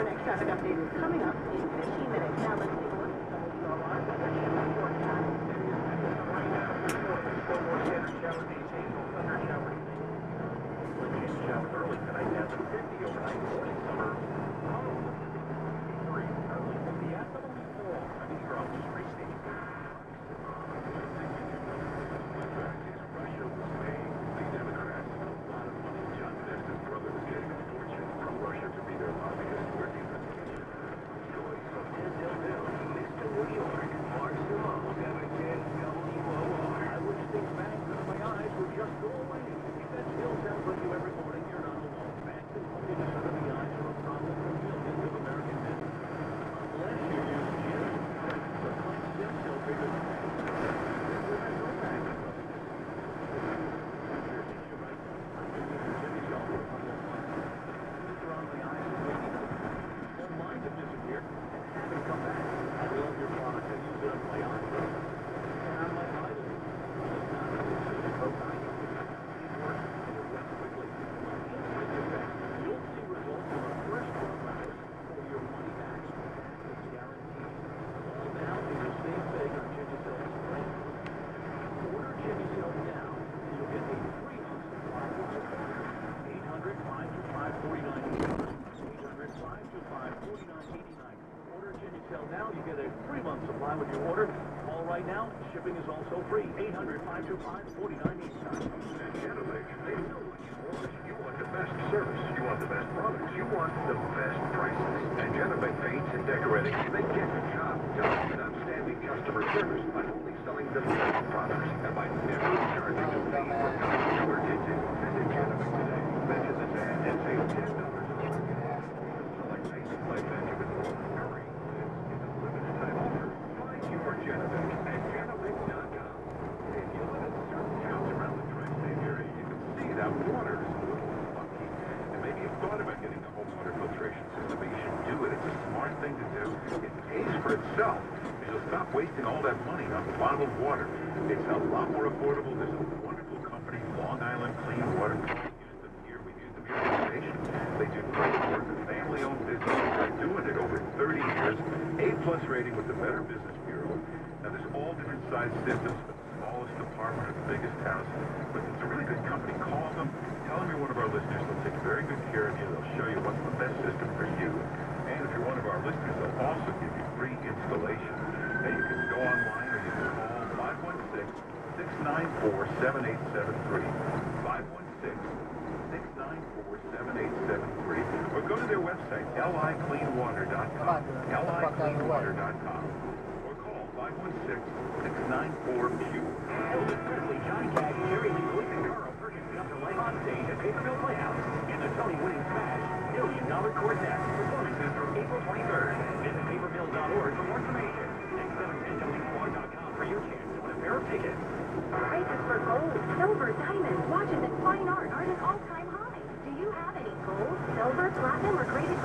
Our next traffic update is coming up in 15 minutes. Now let's take a look at shipment forecast. Early tonight, down to 50 overnight. Three, early in the afternoon, four. I mean, you're on the street station. Russia was paying the Democrats a lot of money. John Nestor's brother was getting a fortune from Russia to be their lobbyist for the investigation. Joyce of Mr. New York, Mark Simone, WNWOR. I wish things back under my eyes would just go away. If that still sounds like you every morning, you're not alone. Facts and opinions under the eyes are a problem for millions of American men. Unless you use genetic facts or plant stem cell figures. There are no facts. Order Genucel now, and you'll get a free month supply of support. 800 525 800 525 Order Jimmy Cell now, you get a free month supply with your order. Call right now, shipping is also free. 800 525 At Janovic, they know what you want. You want the best service. You want the best products. You want the best prices. And Janovic Paints and Decorating, they get the job done with outstanding customer service by only selling the products and by never charging a fee for customers work into. Visit Janovic today. Mention this ad and save $10 on market. Select paints by Benjamin Moore. Hurry. It's a limited time offer. Find your Janovic at Janovic.com. If you live in certain towns around the tri-state area, you can see that water is a little funky. And maybe you've thought about getting a home water filtration system, but you should do it. It's a smart thing It pays for itself. You'll stop wasting all that money on bottled water. It's a lot more affordable. There's a wonderful company, Long Island Clean Water. We use them here. We use them here the station. They do great work. A family-owned business. They're doing it over 30 years. A-plus rating with the Better Business Bureau. Now, there's all different size systems for the smallest department or the biggest house. But it's a really good company. Call them. Tell them you're one of our listeners. They'll take very good care of you. They'll show you what's the best system for you. And if you're one of our listeners, they'll also give you free installation. Now, you can go online or you can call 516-694-7873. 516-694-7873. Or go to their website, licleanwater.com. licleanwater.com. Or call 516-694-PURE. Elvis Presley, Johnny Cash, Jerry Lee Lewis, and Carl Perkins come to life on stage at Papermill Playhouse in the Tony-winning smash Million Dollar Quartet. Performances from April 23rd. Visit papermill.org for more information. And 710WR.com for your chance to win a pair of tickets. Prices for gold, silver, diamonds, watches, and fine art. Are at an all-time high. Do you have any gold, silver, platinum, or graded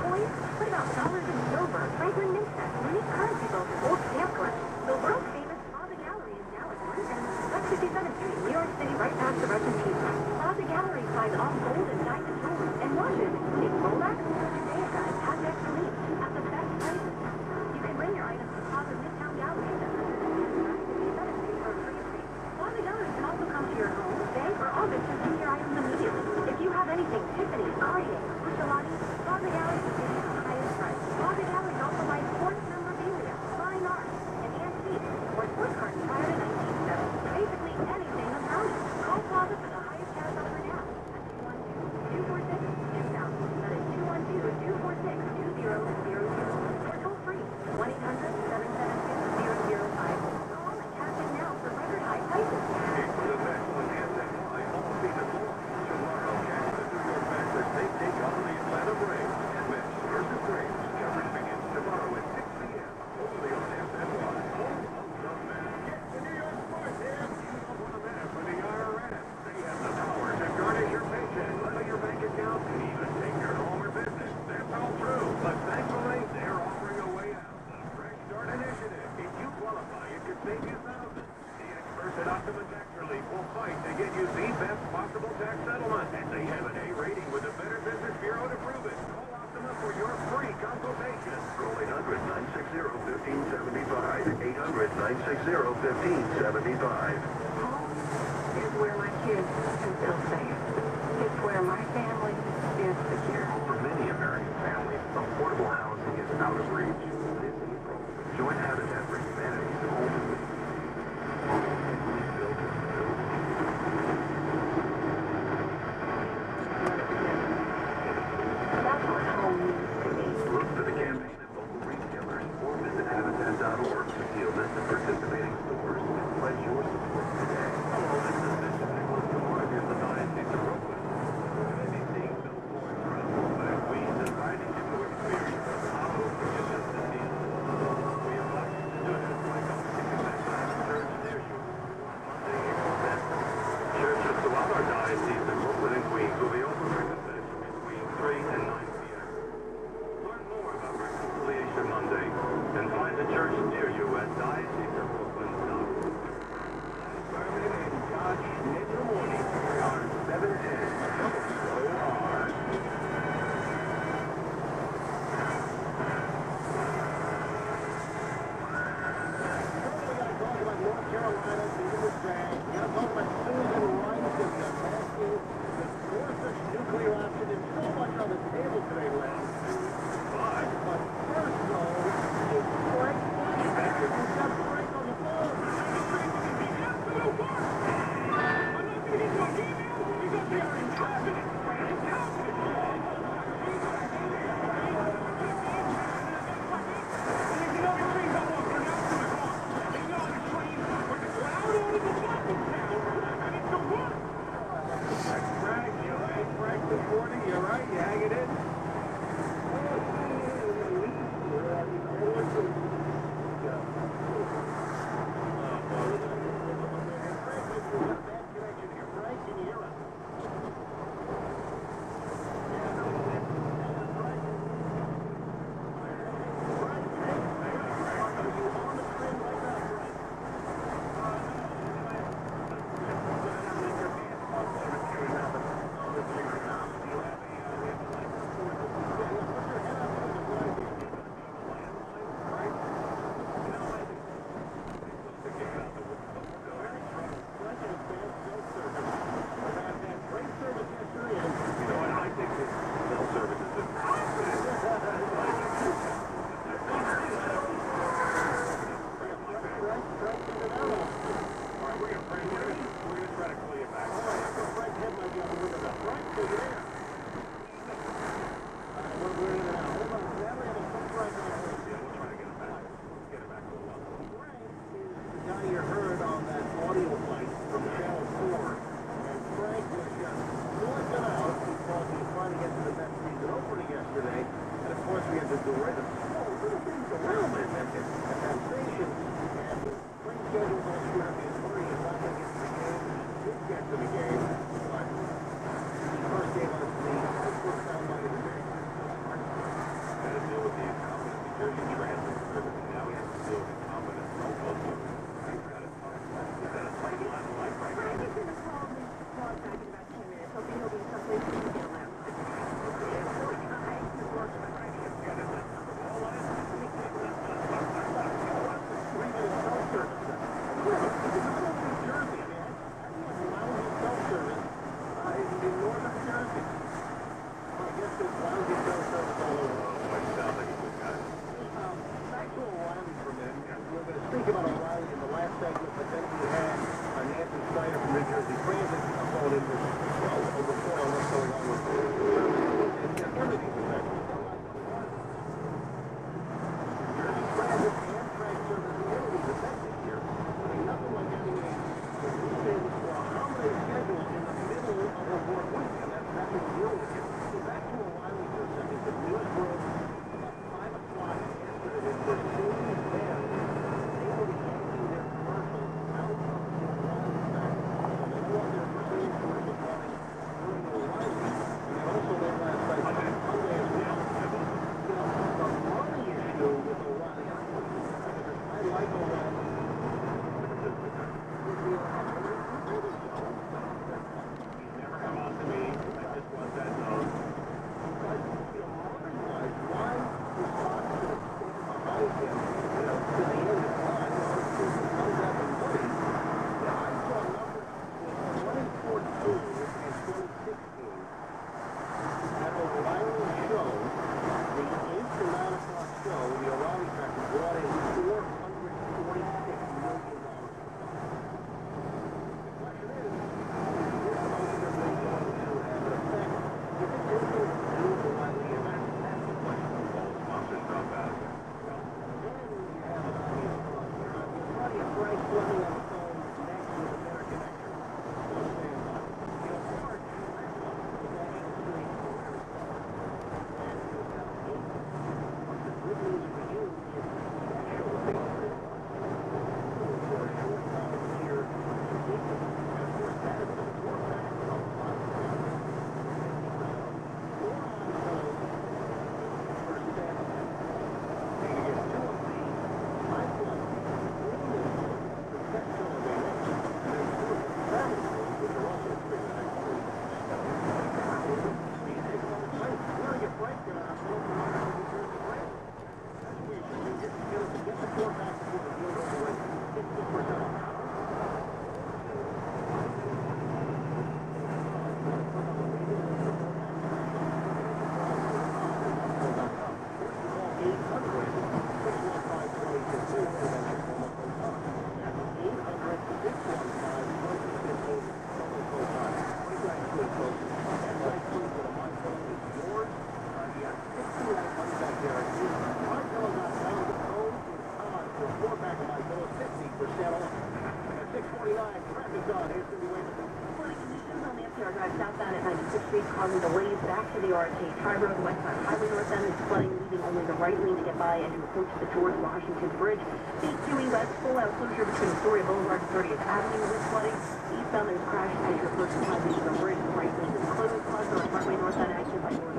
southbound at 96th Street, causing delays back to the RFK Tri Road. Westbound highway northbound is flooding, leaving only the right lane to get by as you approach the George Washington Bridge. BQE West, full out closure between Story Boulevard and 30th Avenue with flooding. Eastbound, there's crashes as you approach the Hudson Bridge. The right lane is closed, caused on highway northbound action by North.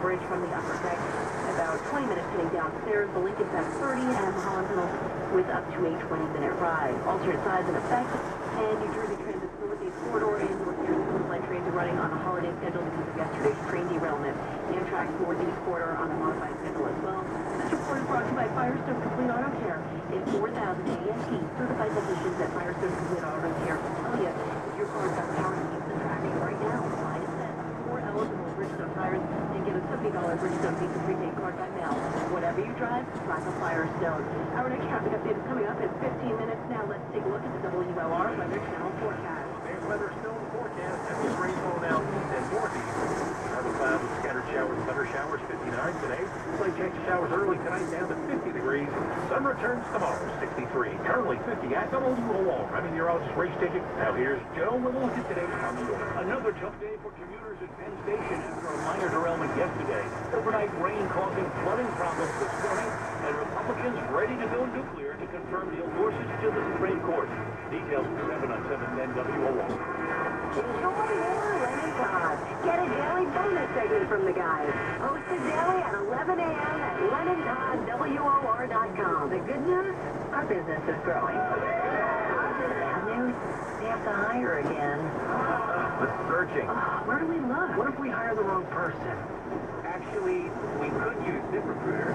Bridge from the upper deck. About 20 minutes getting downstairs. The Lincoln's at 30 and the with up to a 20-minute ride. Alternate sides in effect. And New Jersey Transit's Northeast Corridor and North Jersey trains are running on a holiday schedule because of yesterday's train derailment. Amtrak's Northeast Corridor on a modified schedule as well. This report is brought to you by Firestone Complete Auto Care. It's 4,000 ASE certified technicians at Firestone Complete Auto Care tell you if your car's got power to keep the tracking right now. Apply to send four eligible Tires and get a $70 Bridgestone Visa prepaid card by mail. Whatever you drive, drive a Firestone. Our next traffic update is coming up in 15 minutes. Now let's take a look at the WOR Weather Channel forecast. There's weather in the forecast. Heavy rainfall now and northeast. Partly clouds with scattered showers, thunder showers, 59 today. Slight chance showers early tonight, down to 50 degrees. Sun returns tomorrow, 63. Currently 50 at WOR. I'm meteorologist Ray Stichick. Now here's Joe with a look at today's on. Another tough day for commuters at Penn Station after a minor derailment yesterday. Overnight rain causing flooding problems this morning, and Republicans ready to go nuclear to confirm Neil Gorsuch to the Supreme Court. Details at 7 on 710 WOR. Enjoy more Lemon Pod. Get a daily bonus segment from the guys. Daily at 11 a.m. at LemonPodWOR.com. The good news? Our business is growing. The bad news? They have to hire again. With searching. Oh, where do we look? What if we hire the wrong person? Actually, we could use ZipRecruiter.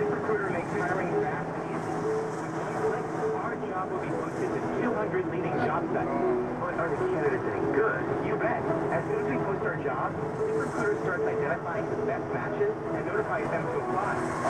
ZipRecruiter makes hiring fast and easy. One click, our job will be posted to 200 leading job sites. But are the candidates any good? You bet. As soon as we post our jobs, Starts identifying the best matches and notifies them to apply,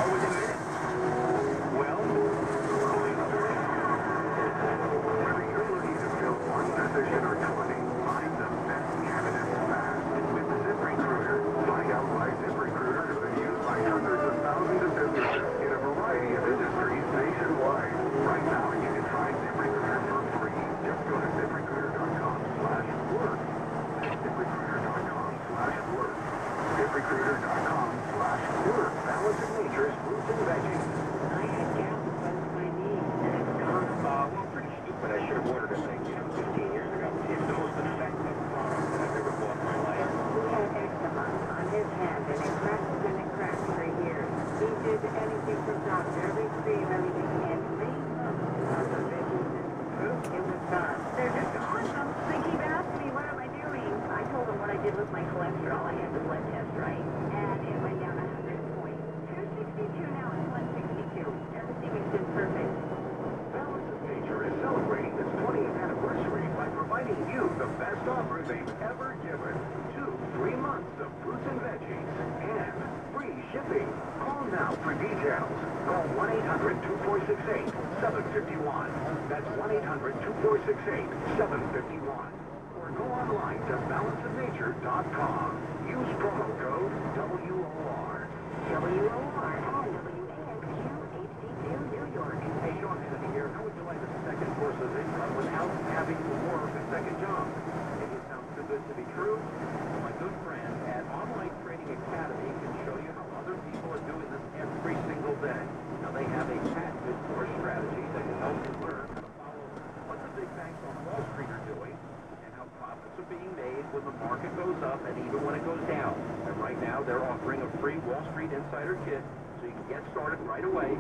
right away.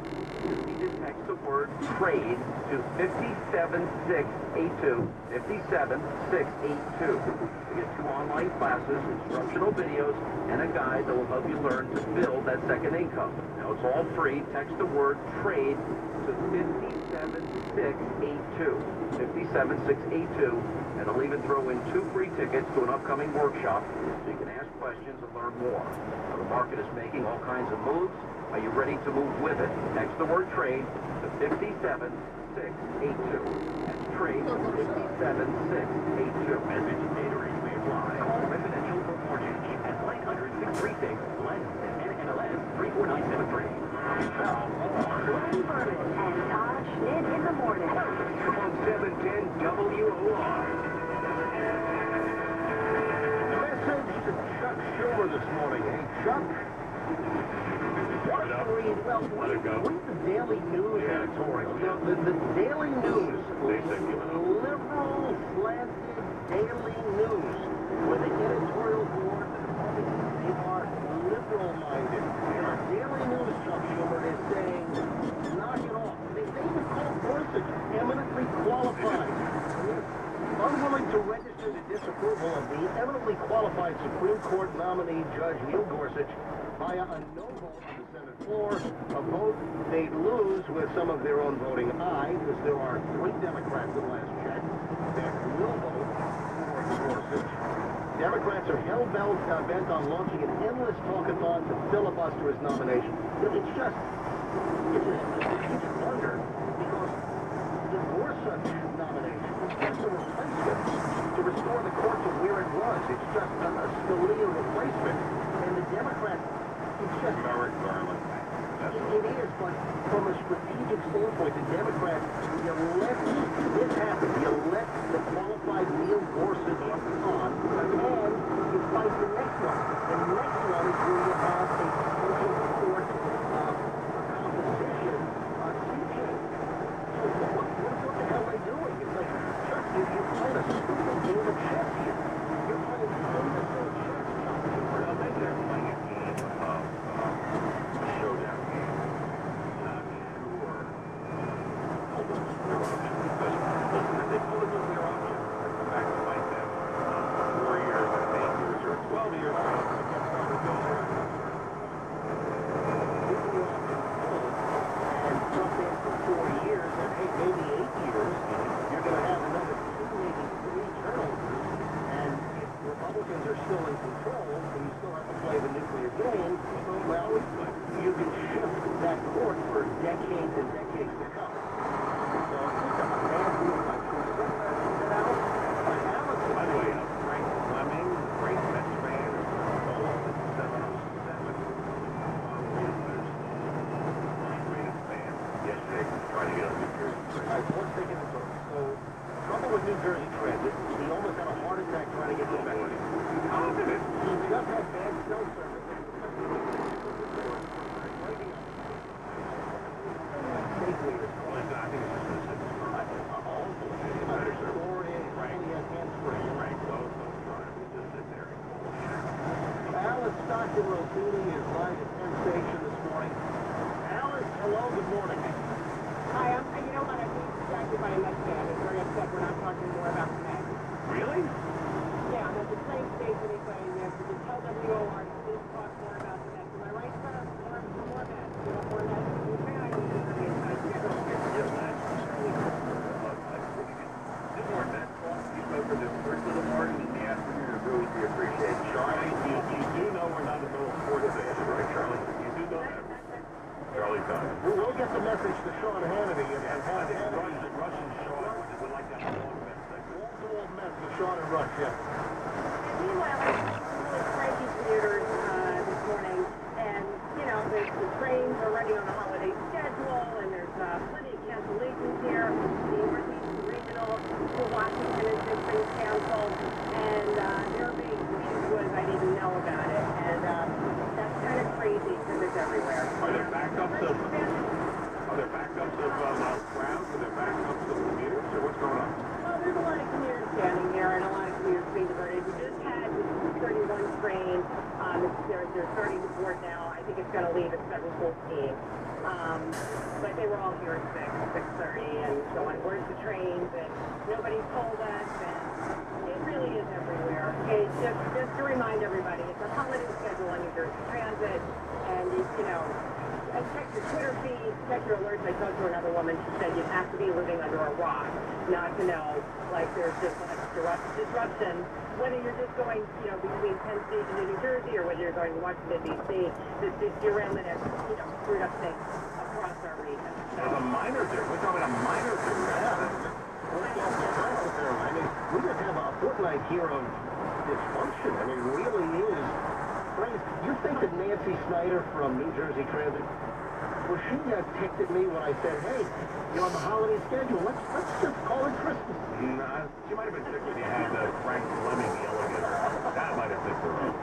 Need to text the word TRADE to 57682. 57682. You get two online classes, instructional videos, and a guide that will help you learn to build that second income. Now, it's all free. Text the word TRADE to 57682. 57682. And I'll even throw in two free tickets to an upcoming workshop so you can ask questions and learn more. Now, the market is making all kinds of moves. Are you ready to move with it? Text the word trade to 57682. That's trade to 57682. Message data rate may apply. Call residential or mortgage at 900 636 NMLS 34973. And Todd in the morning. On 710 WOR. Message to Chuck Schumer this morning. Chuck. The Daily News editorial. The, the Daily News, liberal slanted Daily News, with editorial board, the they are liberal-minded. And our Daily News, Chuck Schumer, is saying, knock it off. They, they even call Gorsuch eminently qualified. Unwilling to register the disapproval of the eminently qualified Supreme Court nominee Judge Neil Gorsuch via a no vote on the Senate floor, a vote they'd lose with some of their own voting aye, because there are three Democrats at last check that will vote for Gorsuch. Democrats are hell-bent uh, bent on launching an endless talkathon to filibuster his nomination. Know, It's just, it's a strategic blunder because the Gorsuch nomination is just a replacement to restore the court to where it was. It's just a, a Scalia replacement. And the Democrats, it's just... Merrick Garland. It, it is, but from a strategic standpoint, the Democrats, you let this happen. You let the qualified Neil Gorsuch on, and fight the next one. The next one is And nobody told us. And it really is everywhere. It's just, just to remind everybody, it's a holiday schedule on New Jersey Transit. And, you know, I checked your Twitter feed, checked your alerts. I talked to another woman. She said you'd have to be living under a rock not to know, like, there's just so disrupt- disruption. Whether you're just going, you know, between Penn Station and New Jersey, or whether you're going to Washington, D.C., the derailment has, you know, screwed up things across our region. There's a minor. We're talking a minor we just have a fortnight here of dysfunction. I mean, it really is. Frank, you think that Nancy Snyder from New Jersey Transit Well, she uh, ticked at me when I said, hey, you're on the holiday schedule. Let's, let's just call it Christmas. Nah, she might have been sick when you had uh, Frank Fleming yell at her. That might have pissed her off.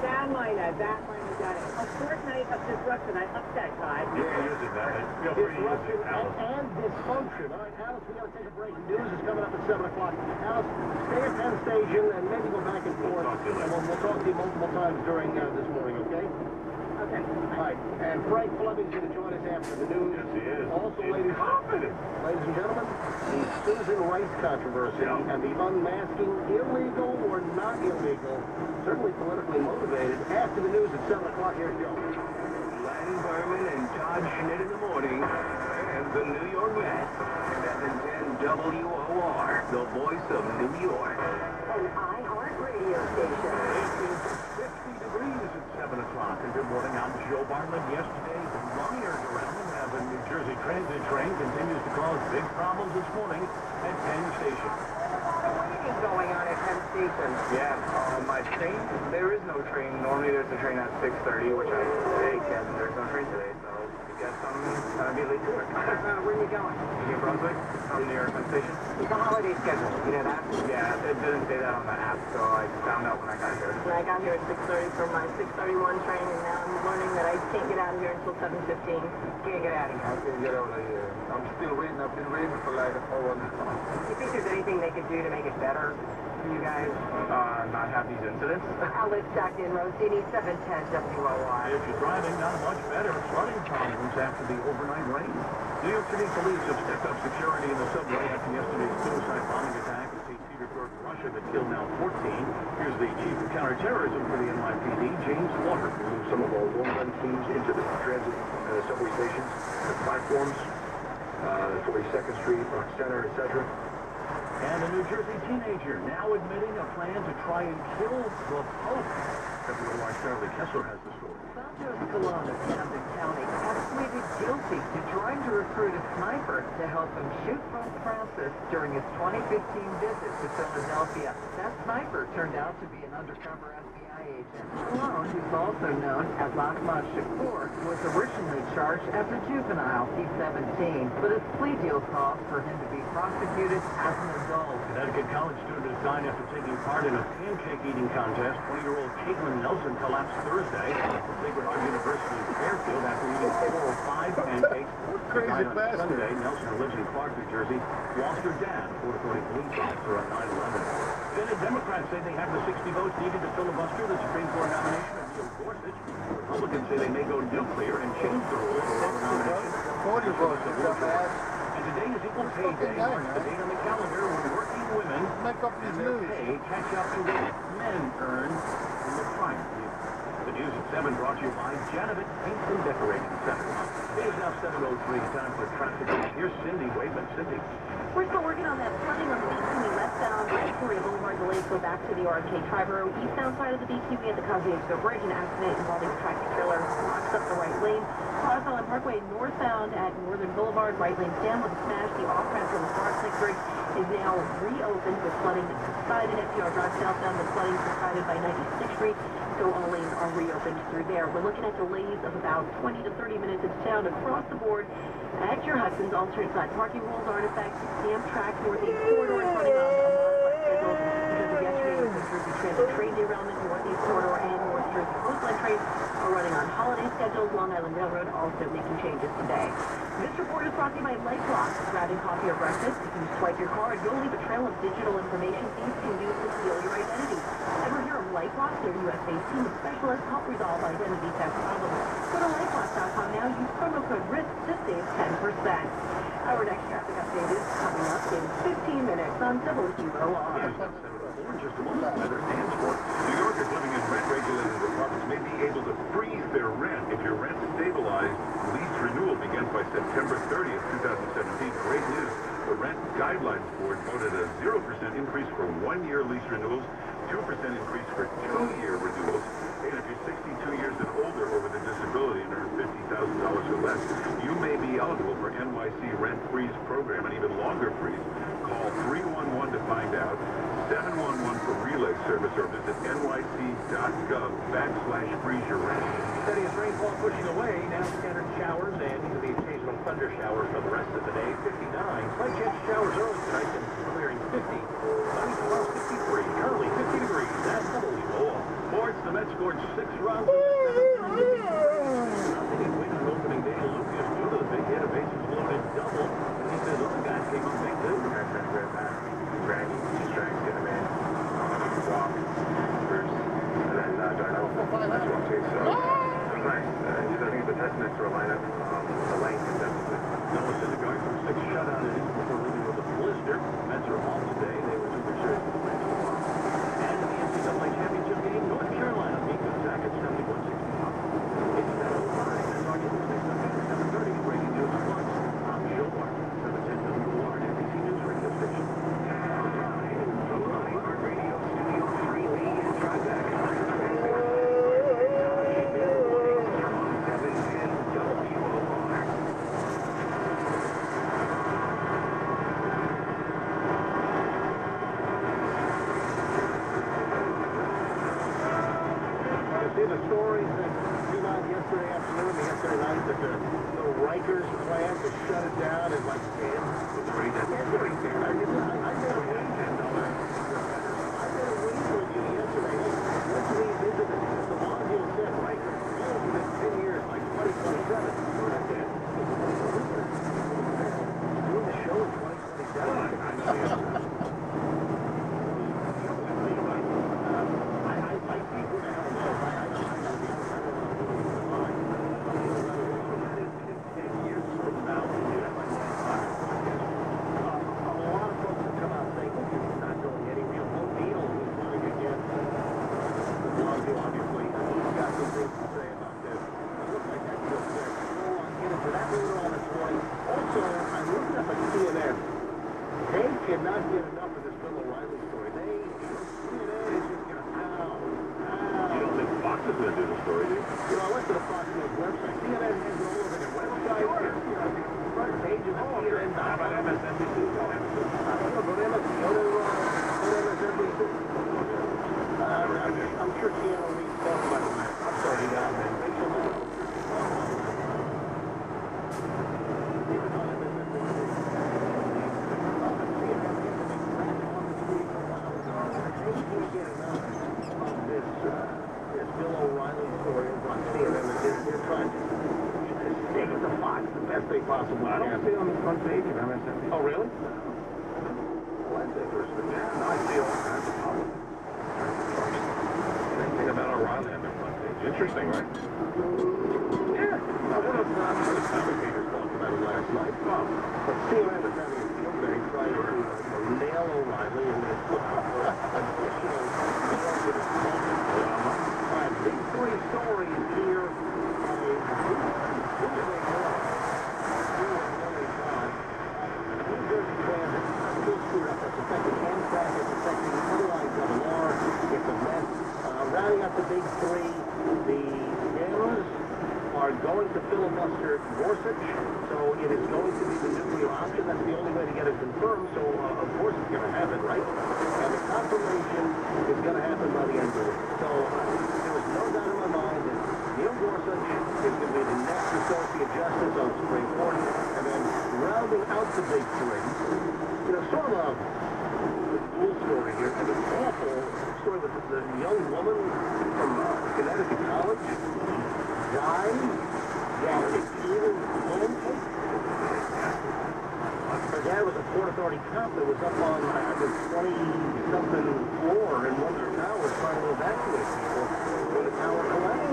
That might have, that might have done it. A fortnight of disruption. I love that guy. Can use it, man. Feel to use it, and, and dysfunction. All right, Alice, we gotta take a break. News is coming up at 7 o'clock. Alice, stay at Penn Station and maybe go back and forth. talk to you later. We'll, we'll talk to you multiple times during uh, this morning, okay? Okay. All right, and Frank Fleming's going to join us after the news. Yes, he is. Also, He's ladies, confident. ladies and gentlemen, the Susan Rice controversy Yeah. and the unmasking, illegal or not illegal, certainly politically motivated. After the news at 7 o'clock, here's Joe. Len Berman and Todd Schnitt in the morning. And the New York Mets. 710 WOR, the voice of New York. An iHeart radio station. It is 50 degrees at 7 o'clock. And good morning, I'm Joe Bartlett. Yesterday, the miners around the Havana, New Jersey Transit train continues to cause big problems this morning at Penn Station. Waiting going on at Penn Station. Yeah, um, my train, there is no train. There's a train at 6.30, which I take, and there's no train today, so I guess I'm gonna be late to work. Uh, where are you going? New Brunswick, from New York Station. It's a holiday schedule. You know that? Yeah, it didn't say that on the app, so I found out when I got here. When I got here at 6.30 for my 6.31 train, and now I'm learning that I can't get out of here until 7.15. Can't get out of here. I can't get over here. I'm still waiting. I've been waiting for like a whole Do you think there's anything they could do to make it better you guys? Uh, not have these incidents. Alex Jacqueline Rossini, 710 WOR. If you're driving, not much better. Flooding problems after the overnight rain. New York City police have stepped up security in the subway after yesterday's suicide bombing attack in St. Petersburg, Russia, that killed now 14. Here's the chief of counterterrorism for the NYPD, James Slaughter. some of our one-run teams into the transit uh, subway stations, the platforms, uh, 42nd Street, Rock Center, etc. And a New Jersey teenager now admitting a plan to try and kill the Pope. WOR Charlie Kessler has the story. Santos Colon of Camden County has pleaded guilty to trying to recruit a sniper to help him shoot Pope Francis during his 2015 visit to Philadelphia. That sniper turned out to be an undercover FBI agent. Colon, who's also known as Ahmad Shakur, was originally charged as a juvenile. He's 17, but his plea deal calls for him to be prosecuted as an adult. Connecticut college student has died after taking part in a pancake eating contest. 20-year-old Caitlin Nelson collapsed Thursday at Sacred Heart University in Fairfield after eating four or five pancakes. She died on Sunday. Nelson, who lives in Clark, New Jersey, lost her dad, a Port Authority police officer on 9-11. Senate Democrats say they have the 60 votes needed to filibuster the Supreme Court nomination of Neil Gorsuch. Republicans say they may go nuclear and change the rules for the nomination. 40 votes of And today is Equal Pay Day, marks the date on the calendar when working women Make up and these their news. pay catch up to what men earn in the prior year. The news at 7 brought to you by Janovic Paint and Decorating Center. It is now 7.03, time for traffic. Here's Cindy Waitman. Cindy. We're still working on that flooding on the east BQE westbound Victoria Boulevard. Delays go back to the RK Triborough eastbound side of the BQE at the Kosciuszko Bridge. An accident involving a tractor trailer blocks up the right lane. Cross Island Parkway northbound at Northern Boulevard. Right lane down with a smash. The off-ramp from the Stark Bridge is now reopened with flooding that subsided. FDR Drive southbound, the flooding subsided by 96th Street. So all lanes are reopened through there. We're looking at delays of about 20 to 30 minutes of sound across the board at your Hudson's alternate side. Parking rules are in effect. Amtrak Northeast Corridor is running on Transit train derailment. Northeast Corridor and North Jersey Coastline trains are running on holiday schedules. Long Island Railroad also making changes today. This report is brought to you by LifeLock. Grabbing coffee or breakfast, if you swipe your card, you'll leave a trail of digital information thieves can use to steal your identity. Ever hear of LifeLock? Their U.S.-based team of specialists help resolve identity theft problems. Go to lifelock.com now. Use promo code RISK to save 10%. Our next traffic update is coming up in 15 minutes on WQOR just a moment. New Yorkers living in rent-regulated apartments may be able to freeze their rent if your rent stabilized lease renewal begins by September 30th, 2017. Great news. The Rent Guidelines Board voted a 0% increase for one-year lease renewals, 2% increase for two-year renewals, and if you're 62 years and older or with a disability and earn $50,000 or less, you may be eligible for NYC Rent Freeze Program, and even longer freeze. Call 311 to find out. 711 for relay service or visit nyc.gov backslash freeze Steadiest rainfall pushing away, now scattered showers and even the occasional thunder shower for the rest of the day. 59, slight chance showers early tonight and clearing 50. Sunny tomorrow 63, currently 50 degrees all. WOL. Sports, the Mets scored six runs a sort of cool story here, and an awful story that the young woman from uh, Connecticut College died while eating pancakes. Her dad was a Port Authority cop that was up on, I think, 20-something floor in one of their towers trying to evacuate people when the tower collapsed.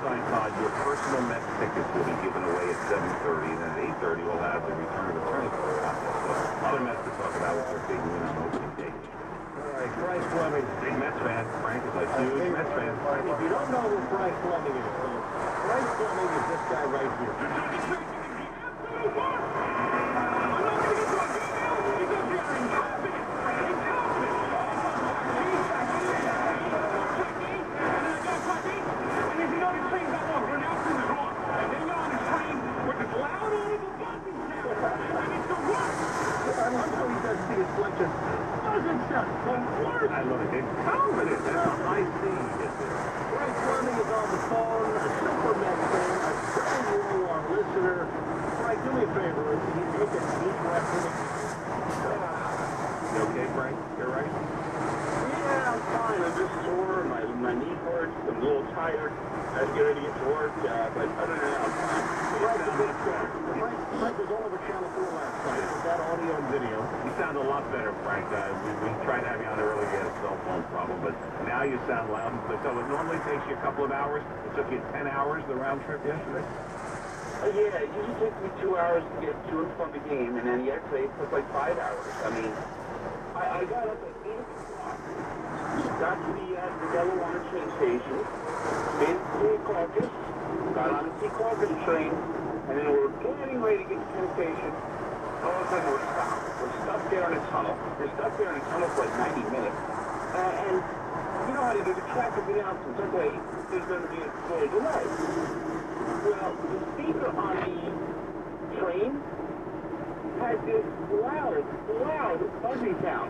sign Todd, your personal Mets tickets will be given away at 7.30, and then at 8.30 we'll have the return of the tourniquet contest. So a lot of mess to talk about with their big win on opening day. All right, Frank Fleming. Big Mets fan. Frank is a uh, huge Mets fan. If you don't know who Bryce Fleming is, Bryce Fleming is this guy right here.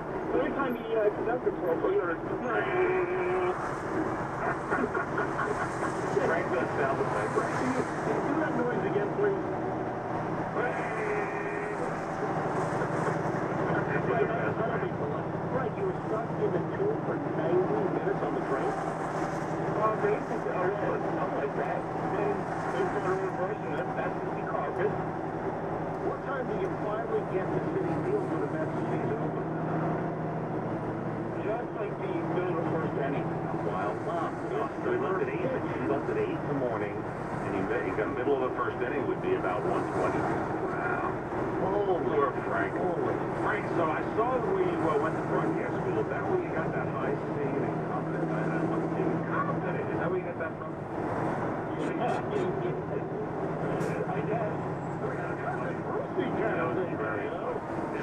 Sound. Every time the uh, conductor talks, you hear this. Frank does sound the same. Frank, can you, do that noise again, please? Frank, you were stuck in the tube for 90 minutes on the train? Well, basically, it's something like that. Then there's a reverse, and that's, the carpet. What time do you finally get to Citi Field for the Mets season opener? Just like the middle of the first inning. Wild mom. So he left at 8, he left at 8 in the morning, and he, he got middle of the first inning would be about 120. Wow. Oh, poor Frank. Frank, so I saw when we uh, went to broadcast school, is that where you got that high C and confidence? I, I must be confident. Is that where you got that from? I guess.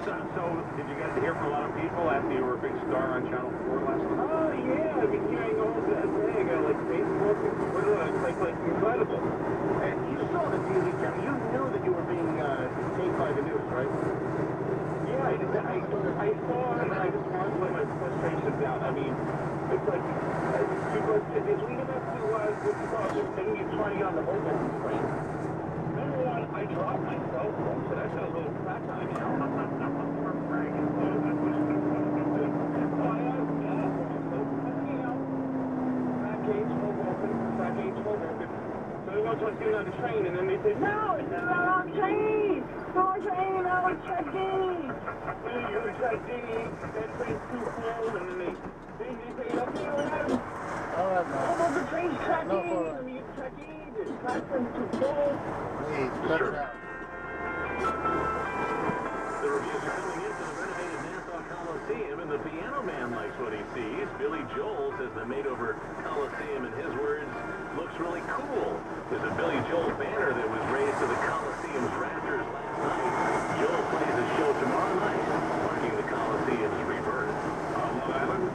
So, so, did you get to hear from a lot of people after you were a big star on Channel 4 last night? Oh, yeah, I've been hearing all that day. I got like Facebook and Twitter. It's like, like incredible. And you saw the TV camera. You knew that you were being uh, taped by the news, right? Yeah, I, I, I saw and I just wanted to let my frustrations out. I mean, it's like, uh, because it's leading up to uh, what you call this thing you try on the mobile screen. Number one, I dropped my cell phone, so that's a little crap on me. Poor Frank. Go getting on the train, and then they say, no, it's the wrong train. Wrong train, I was checking. Then you go check that train's too slow, and then they, then they say, okay, right, man. Oh, the train's tracking, No, for- and you checking, the platform's too full. Please, cut it out. The reviews are coming into the renovated Nassau Coliseum, and the piano man likes what he sees. Billy Joel says the made-over Coliseum, in his words, looks really cool. There's a Billy Joel banner that was raised to the Coliseum's rafters last night. Joel plays his show tomorrow night, marking the Coliseum's rebirth. On Long Island,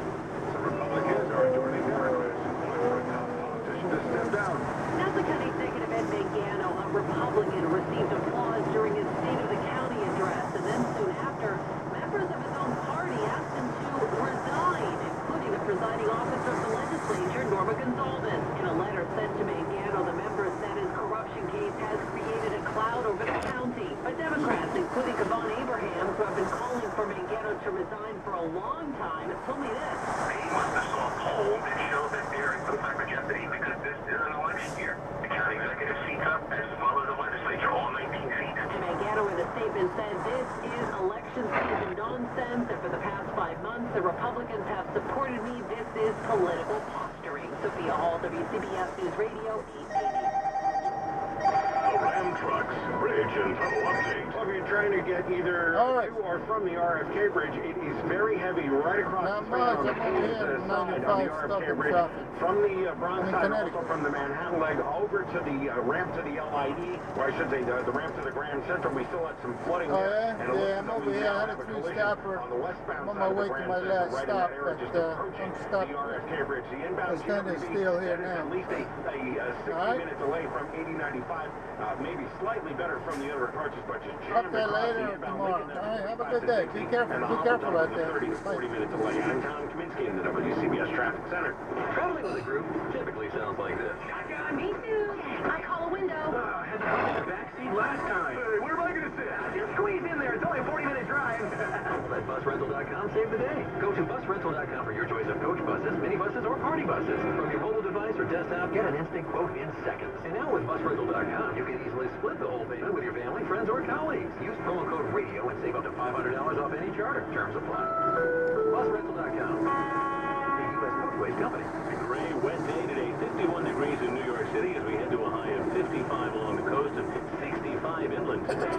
some Republicans are joining Democrats in calling for a top politician to step down. Nassau County Executive Ed Mangano, a Republican, received applause during his State of the County address, and then soon after, members of his own party asked him to resign, including the presiding officer of the legislature, Norma Gonsalves. In a letter sent to Mangano, the member said his corruption case has created a cloud over the county. But Democrats, including Kevon Abraham, who have been calling for Mangano to resign for a long time, told me this. He must have saw a poll that showed that Derek was not jeopardy because this is an election year. The county executive seats up as well as the legislature, all 19 seats. And Mangano in a statement said this is election season nonsense, and for the past five months, the Republicans have supported me. This is political posturing. Sophia Hall, WCBS News Radio, 880. The Ram trucks, bridge and tunnel update. Well, if you're trying to get either All right. to or from the RFK bridge, very heavy right across Not the street on the uh, side of the RFK bridge. traffic. From the uh, Bronx in side, also from the Manhattan leg over to the uh, ramp to the LIE, or I should say the, the ramp to the Grand Central. We still had some flooding Oh, there. yeah? and Yeah, I'm over here. I had a have three collision stopper. On the westbound I'm on my way to my last right stop, area, but, uh, I'm stuck. the RFK bridge. The inbound GWB still here now. At least a, a, uh 60 All right. minute delay from 8095, uh, maybe slightly better from the other approaches, but just Up jammed there across later the or inbound tomorrow. All right, have a 75 good day. 60, Be careful. Be careful out there. with 30 to 40 Bye. minute delay. I'm Tom Kaminski in the WCBS Traffic Center. Traveling with a group typically sounds like this. Me too. I call a window. I had the backseat last time. Hey, where am I going to sit? Just squeeze in there. It's only a 40-minute drive. Let busrental.com save the day. Go to busrental.com for your choice of coach buses, minibuses, or party buses. From your mobile device or desktop, get an instant quote in seconds. And now with busrental.com, you can easily split the whole payment with your family, friends, or colleagues. Use promo code RADIO and save up to $500 off any charter. Terms apply. Busrental.com. The U.S. Motorways Company. Gray, wet day today. 51 degrees in New York City as we head to a high of 55 along the coast and 65 inland today.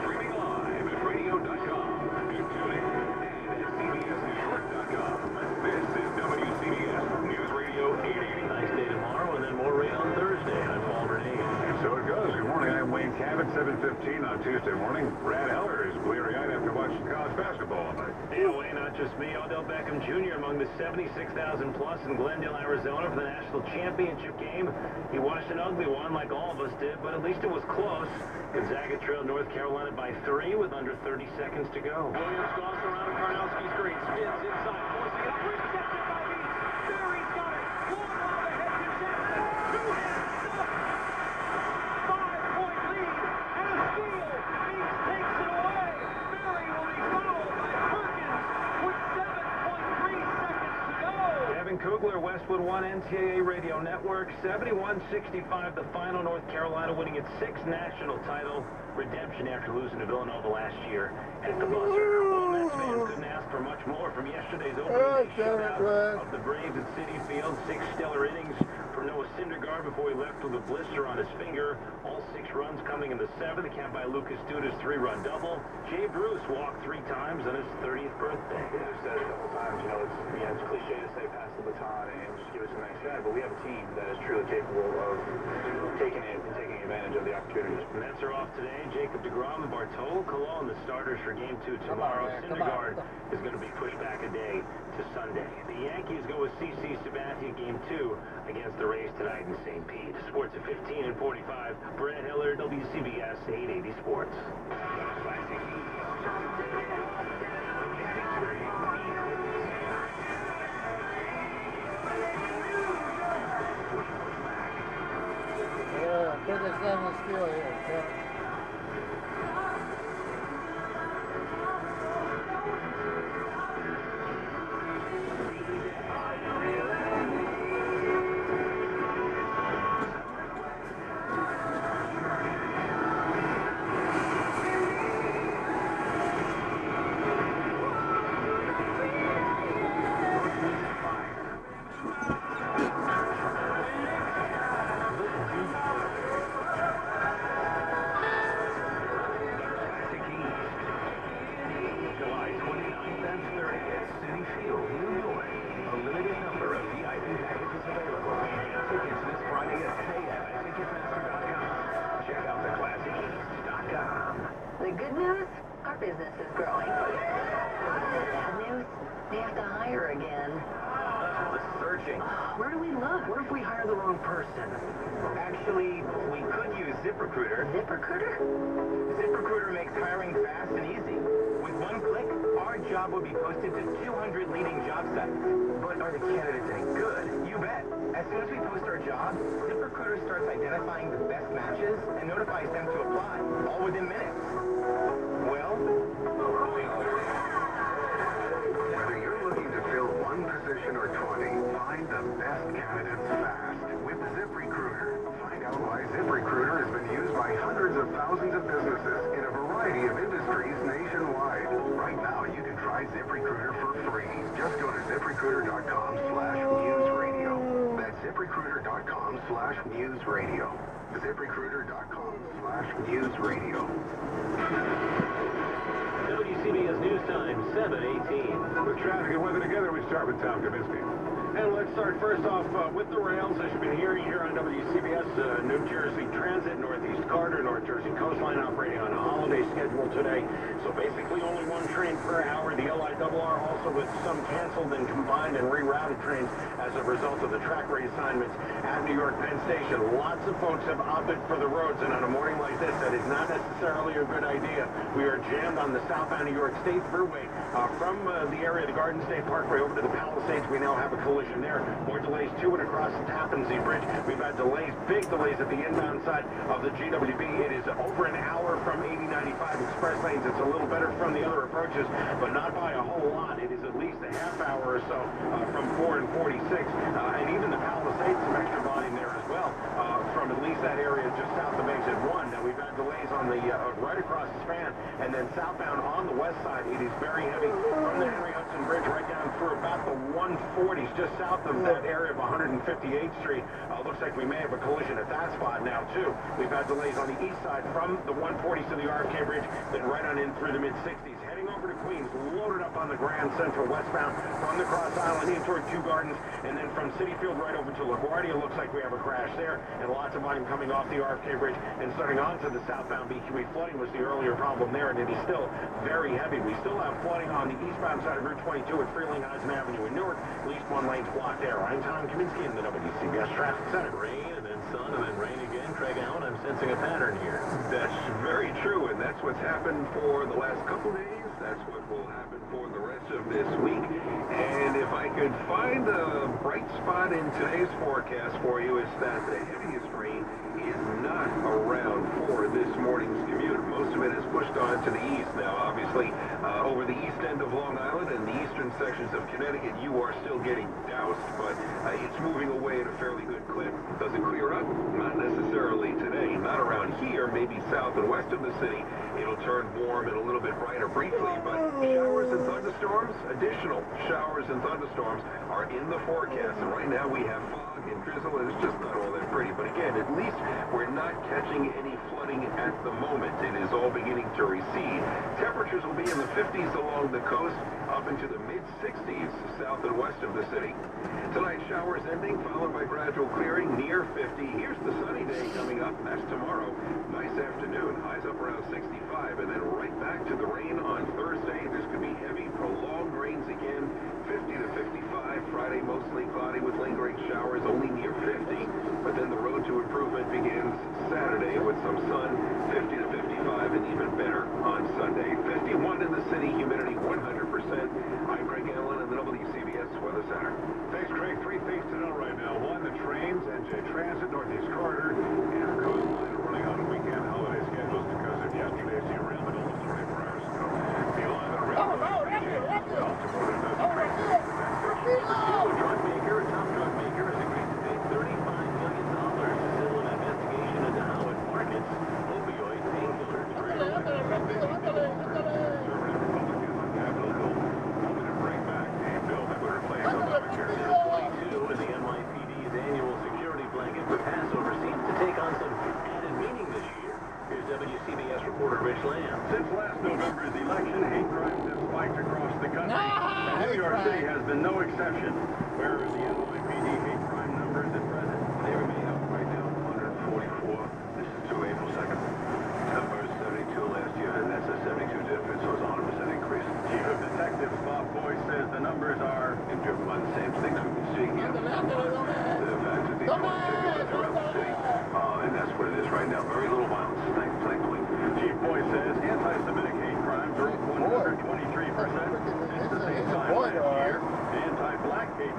Streaming live at radio.com. Good tuning. And at CBSNewYork.com. This is WCBS News Radio 880. Nice day tomorrow and then more rain on Thursday. I'm Paul Renee. And so it goes. Good morning. I'm Wayne Cabot, 715 on Tuesday morning. Brad Heller is bleary-eyed after watching college basketball all night. Yeah, Wayne, not just me. Odell Beckham Jr. among the 76,000 plus in Glendale, Arizona for the national championship game. He watched an ugly one like all of us did, but at least it was close. Gonzaga trailed North Carolina by three with under 30 seconds to go. Williams golfs around Karnowski Street, spins inside, forcing it up, intercepted by Meeks. There he's got it. Long lob ahead to Jackson. Two-handed stuff. Five-point lead and a steal. Meeks takes it away. Berry will be fouled by Perkins with 7.3 seconds to go. Kevin Kugler, Westwood One NCAA Radio Network, 71-65, the final. North Carolina winning its sixth national title. Redemption after losing to Villanova last year at the buzzer. All Mets fans couldn't ask for much more from yesterday's Oh, opening day damn it, shutout Red. of the Braves at Citi Field. Six stellar innings from Noah Syndergaard before he left with a blister on his finger. All six runs coming in the seventh, capped by Lucas Duda's three-run double. Jay Bruce walked three times on his 30th birthday. I've said it a couple times, you know, it's, know, it's cliche to say pass the baton and just give us a nice shot, but we have a team that is truly capable of taking it advantage of the opportunities. Mets are off today. Jacob DeGrom and Bartolo Colon, the starters for Game 2 tomorrow. man, on. Syndergaard is going to be pushed back a day to Sunday. The Yankees go with CC Sabathia Game 2 against the Rays tonight in St. Pete. Sports at 15 and 45. Brad Heller, WCBS 880 Sports. Yeah, put this on business is growing. News? They have to hire again. The searching. Where do we look? What if we hire the wrong person? Actually, we could use ZipRecruiter. ZipRecruiter? ZipRecruiter makes hiring fast and easy. With one click, our job will be posted to 200 leading job sites. But are the candidates any good? You bet. As soon as we post our job, ZipRecruiter starts identifying the best matches and notifies them to apply, all within minutes. ZipRecruiter for free. Just go to ziprecruiter.com slash newsradio. That's ziprecruiter.com slash newsradio. ziprecruiter.com slash newsradio. WCBS News Time, 718. With traffic and weather together, we start with Tom Kaminski. And let's start first off uh, with the rails. As you've been hearing here on WCBS, uh, New Jersey Transit, Northeast Corridor, North Jersey Coastline operating on a holiday schedule today. So basically only one train per hour. The LIRR also with some canceled and combined and rerouted trains as a result of the track reassignments at New York Penn Station. Lots of folks have opted for the roads, and on a morning like this, that is not necessarily a good idea. We are jammed on the southbound New York State Thruway uh, from uh, the area of the Garden State Parkway over to the Palisades. We now have a collision there. More delays to and across the Tappan Zee Bridge. We've had delays, big delays at the inbound side of the GWB. It is over an hour from 8095 express lanes. It's a little little better from the other approaches, but not by a whole lot. It is at least a half hour or so uh, from 4 and 46, uh, and even the Palisades, some extra volume there as well, uh, from at least that area just south of exit 1. Now, we've had delays on the uh, right across the span, and then southbound on the west side, it is very heavy from the Henry Hudson Bridge right down through about the 140s, just south of that area of 158th Street. Uh, looks like we may have a collision at that spot now, too. We've had delays on the east side from the 140s to the RFK Bridge, then right on in through the mid-60s. Heading over to Queens, up on the Grand Central westbound from the Cross Island in toward Kew Gardens, and then from Citi Field right over to LaGuardia. Looks like we have a crash there, and lots of volume coming off the RFK Bridge and starting onto the southbound BQE. Flooding was the earlier problem there, and it is still very heavy. We still have flooding on the eastbound side of Route 22 at Frelinghuysen Avenue in Newark. At least one lane's blocked there. I'm Tom Kaminski in the WCBS Traffic Center. Rain and then sun and then rain again. Craig Allen, I'm sensing a pattern here. That's very true, and that's what's happened for the last couple days. That's what will happen for the rest of this week. And if I could find a bright spot in today's forecast for you, is that the heaviest rain is not around for this morning's commute. Most of it is pushed on to the east. Now, obviously, uh, over the east end of Long Island and the eastern sections of Connecticut, you are still getting doused, but uh, it's moving away at a fairly good clip. Does it clear up? Not necessarily today. Not around here, maybe south and west of the city. It'll turn warm and a little bit brighter briefly, but showers and thunderstorms, additional showers and thunderstorms are in the forecast. And right now we have fog and drizzle, and it's just not all that pretty. But again, at least we're not catching any flooding at the moment. It is all beginning to recede. Temperatures will be in the 50s along the coast, up into the mid-60s south and west of the city. Tonight, showers ending, followed by gradual clearing near 50. Here's the sunny day coming up. That's tomorrow. Nice afternoon. Highs up around 65, and then right back to the rain on Thursday. This could be heavy, prolonged rains again. 50 to 55. Friday, mostly cloudy with lingering showers, only near 50. But then the road to improvement begins Saturday with some sun, 50 to 55, and even better on Sunday. 51 in the city, humidity 100%. I'm Craig Allen in the WCBS Weather Center. Thanks, Craig. Three things to know right now. One, the trains, NJ Transit, Northeast Corridor, and our coastline are running on weekend holiday schedules because of yesterday's derailment almost 24 hours ago. The 11 railroad Oh, no, that's it, that's it. Baltimore to Oh, train that's it. A drug maker, a top drug maker, has agreed to pay $35 million to settle an investigation into how it markets opioid painkillers. Ándale, ándale, rápido, ándale, ándale. Conservative Republicans on Capitol Hill hoping to bring back a bill that would replace Obamacare. Now, 22 in the NYPD's annual security blanket for Passover seems to take on some added meaning this year. Here's WCBS Since last November's election, hate crimes have spiked across the country. Ah, And New York City has been no exception. Where are the NYPD hate crime numbers at present? They remain up right now, 144. This is through April 2nd. Number 72 last year, and that's a 72 difference, so it's a 100% increase. Chief of Detectives Bob Boyce says the numbers are and driven by the same things we've been seeing here. Ándale, ándale, dame. The fact that these Dame, are taking throughout the city. Uh, and that's what it is right now. Very little violence, thank- thankfully. Chief Boy says anti-Semitic hate crimes are up 123% since the same time boy, last all right. year.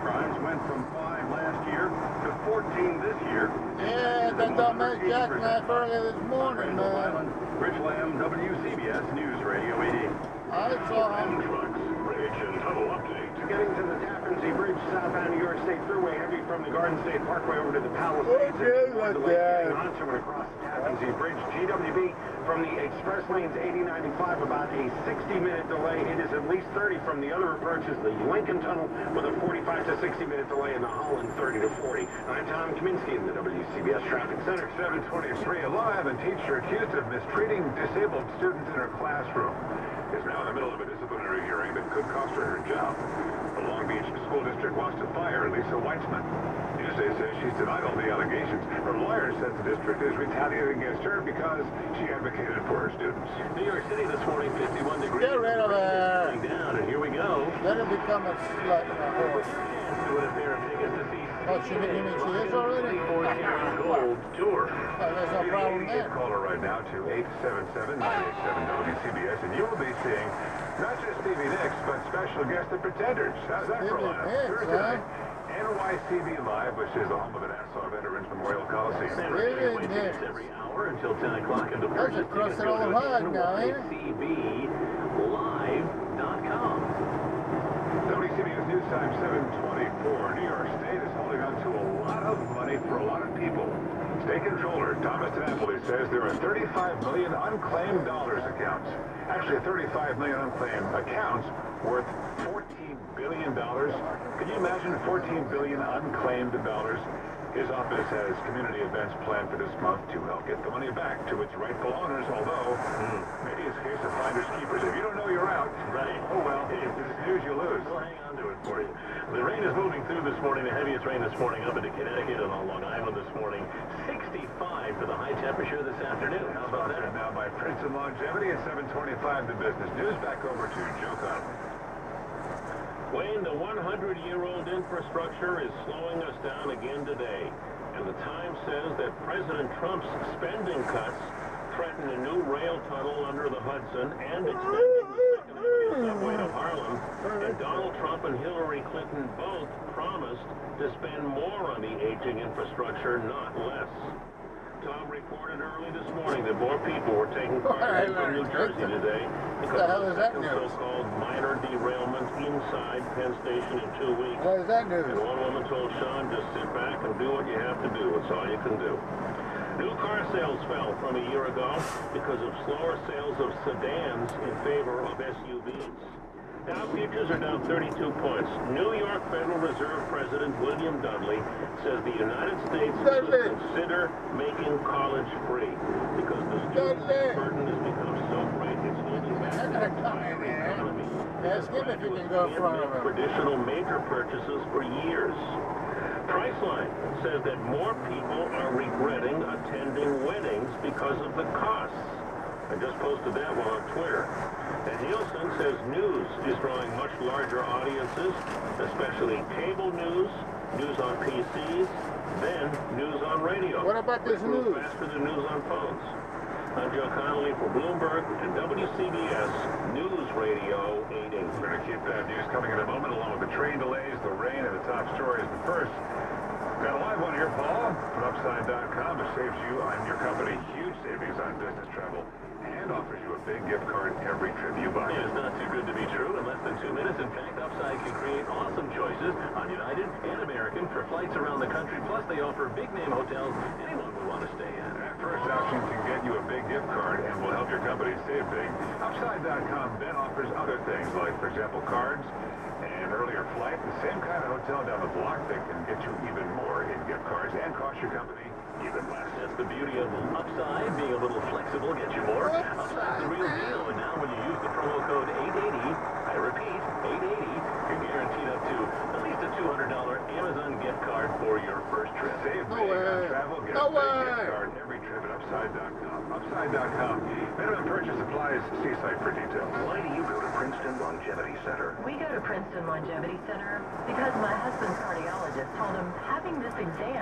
Crimes went from 5 last year to 14 this year. Yeah, they done Miss Jackson that early this morning, man. Island, Rich Lamb, WCBS News Radio 80. I saw him. trucks, bridge and tunnel update. Getting to the Tappan Zee Bridge, southbound New York State Thruway, heavy from the Garden State Parkway over to the Palisades. One like delay that. across the Tappan Zee Bridge. GWB from the express lanes 8095, about a 60-minute delay. It is at least 30 from the other approaches, the Lincoln Tunnel, with a 45 to 60-minute delay in the Holland 30 to 40. I'm Tom Kaminski in the WCBS Traffic Center. 723 alive, and teacher accused of mistreating disabled students in her classroom is now in the middle of a disciplinary hearing that could cost her her job. The Long Beach School District wants to fire Lisa Weitzman. Newsday says she's denied all the allegations. Her lawyer says the district is retaliating against her because she advocated for her students. New York City this morning, 51 degrees. Get rid of her. Down, and here we go. Let him become a slut and a whore. Doing a pair of tickets to see Oh, she, you mean she is already? 24 Karat Gold Tour. Oh, there's no problem there. Call her right now to 877-987-WCBS, and you'll be seeing not just Stevie Nicks, but special guest The Pretenders. How's that for a Stevie laugh? Nicks, Thursday huh? NYCB Live, which is the home of the Nassau Veterans Memorial Coliseum. Really nice. every hour until 10 o'clock and to That's purchase across tickets the go whole to hog now, ain't it? nycblive.com. WCB News Time 724. New York State is holding on to a lot of money for a lot of people. State Controller Thomas DiNapoli says there are 35 million unclaimed dollars accounts. Actually, 35 million unclaimed accounts worth 14 billion dollars. Can you imagine 14 billion unclaimed dollars? His office has community events planned for this month to help get the money back to its rightful owners, although maybe it's a case of finders keepers. If you don't know you're out, Right. oh well, if it's news, you lose. We'll hang on to it for you. The rain is moving through this morning. The heaviest rain this morning up into Connecticut and on Long Island this morning. 65 for the high temperature this afternoon. How about that? now by Princeton Longevity at 725 The Business News. Back over to Joe Connolly. Wayne, the 100-year-old infrastructure is slowing us down again today. And the Times says that President Trump's spending cuts threaten a new rail tunnel under the Hudson and extending the Second Avenue subway to Harlem. And Donald Trump and Hillary Clinton both promised to spend more on the aging infrastructure, not less. Tom reported early this morning that more people were taking part in from New Jersey today because the hell of the that second news? so-called minor derailment inside Penn Station in two weeks. What is that news? And one woman told Sean, just sit back and do what you have to do. That's all you can do. New car sales fell from a year ago because of slower sales of sedans in favor of SUVs. Dow futures are down 32 points. New York Federal Reserve President William Dudley says the United States should consider making college free because the student burden has become so great it's holding back the gonna come in entire here. economy. Ask him if he can go in front of him. Traditional major purchases for years. Priceline says that more people are regretting attending weddings because of the costs. I just posted that one on Twitter. And Nielsen says news is drawing much larger audiences, especially cable news, news on PCs, then news on radio. What about this Which news? Faster than news on phones. I'm Joe Connolly for Bloomberg and WCBS News Radio 880. We're going to keep that news coming in a moment, along with the train delays, the rain, and the top stories. But first, got a live one here, Paul, from Upside.com. It saves you and your company huge savings on business travel and offers you a big gift card every trip you buy. It is not too good to be true. In less than two minutes, in fact, Upside can create awesome choices on United and American for flights around the country. Plus, they offer big-name hotels anyone would want to stay in. That first option can get you a big gift card and will help your company save big. Upside.com then offers other things like, for example, cards and earlier flight. The same kind of hotel down the block that can get you even more in gift cards and cost your company even less. That's the beauty of Upside, being a little flexible gets you more. Upside's the real deal, and now when you use the promo code 880, I repeat, 880, you're guaranteed up to at least a $200 Amazon gift card for your first trip. Save No big on way. travel. Get No a way. gift card every trip at Upside.com. Upside.com. Minimum purchase applies. See site for details. Why do you go to Princeton Longevity Center? We go to Princeton Longevity Center because my husband's cardiologist told him having this exam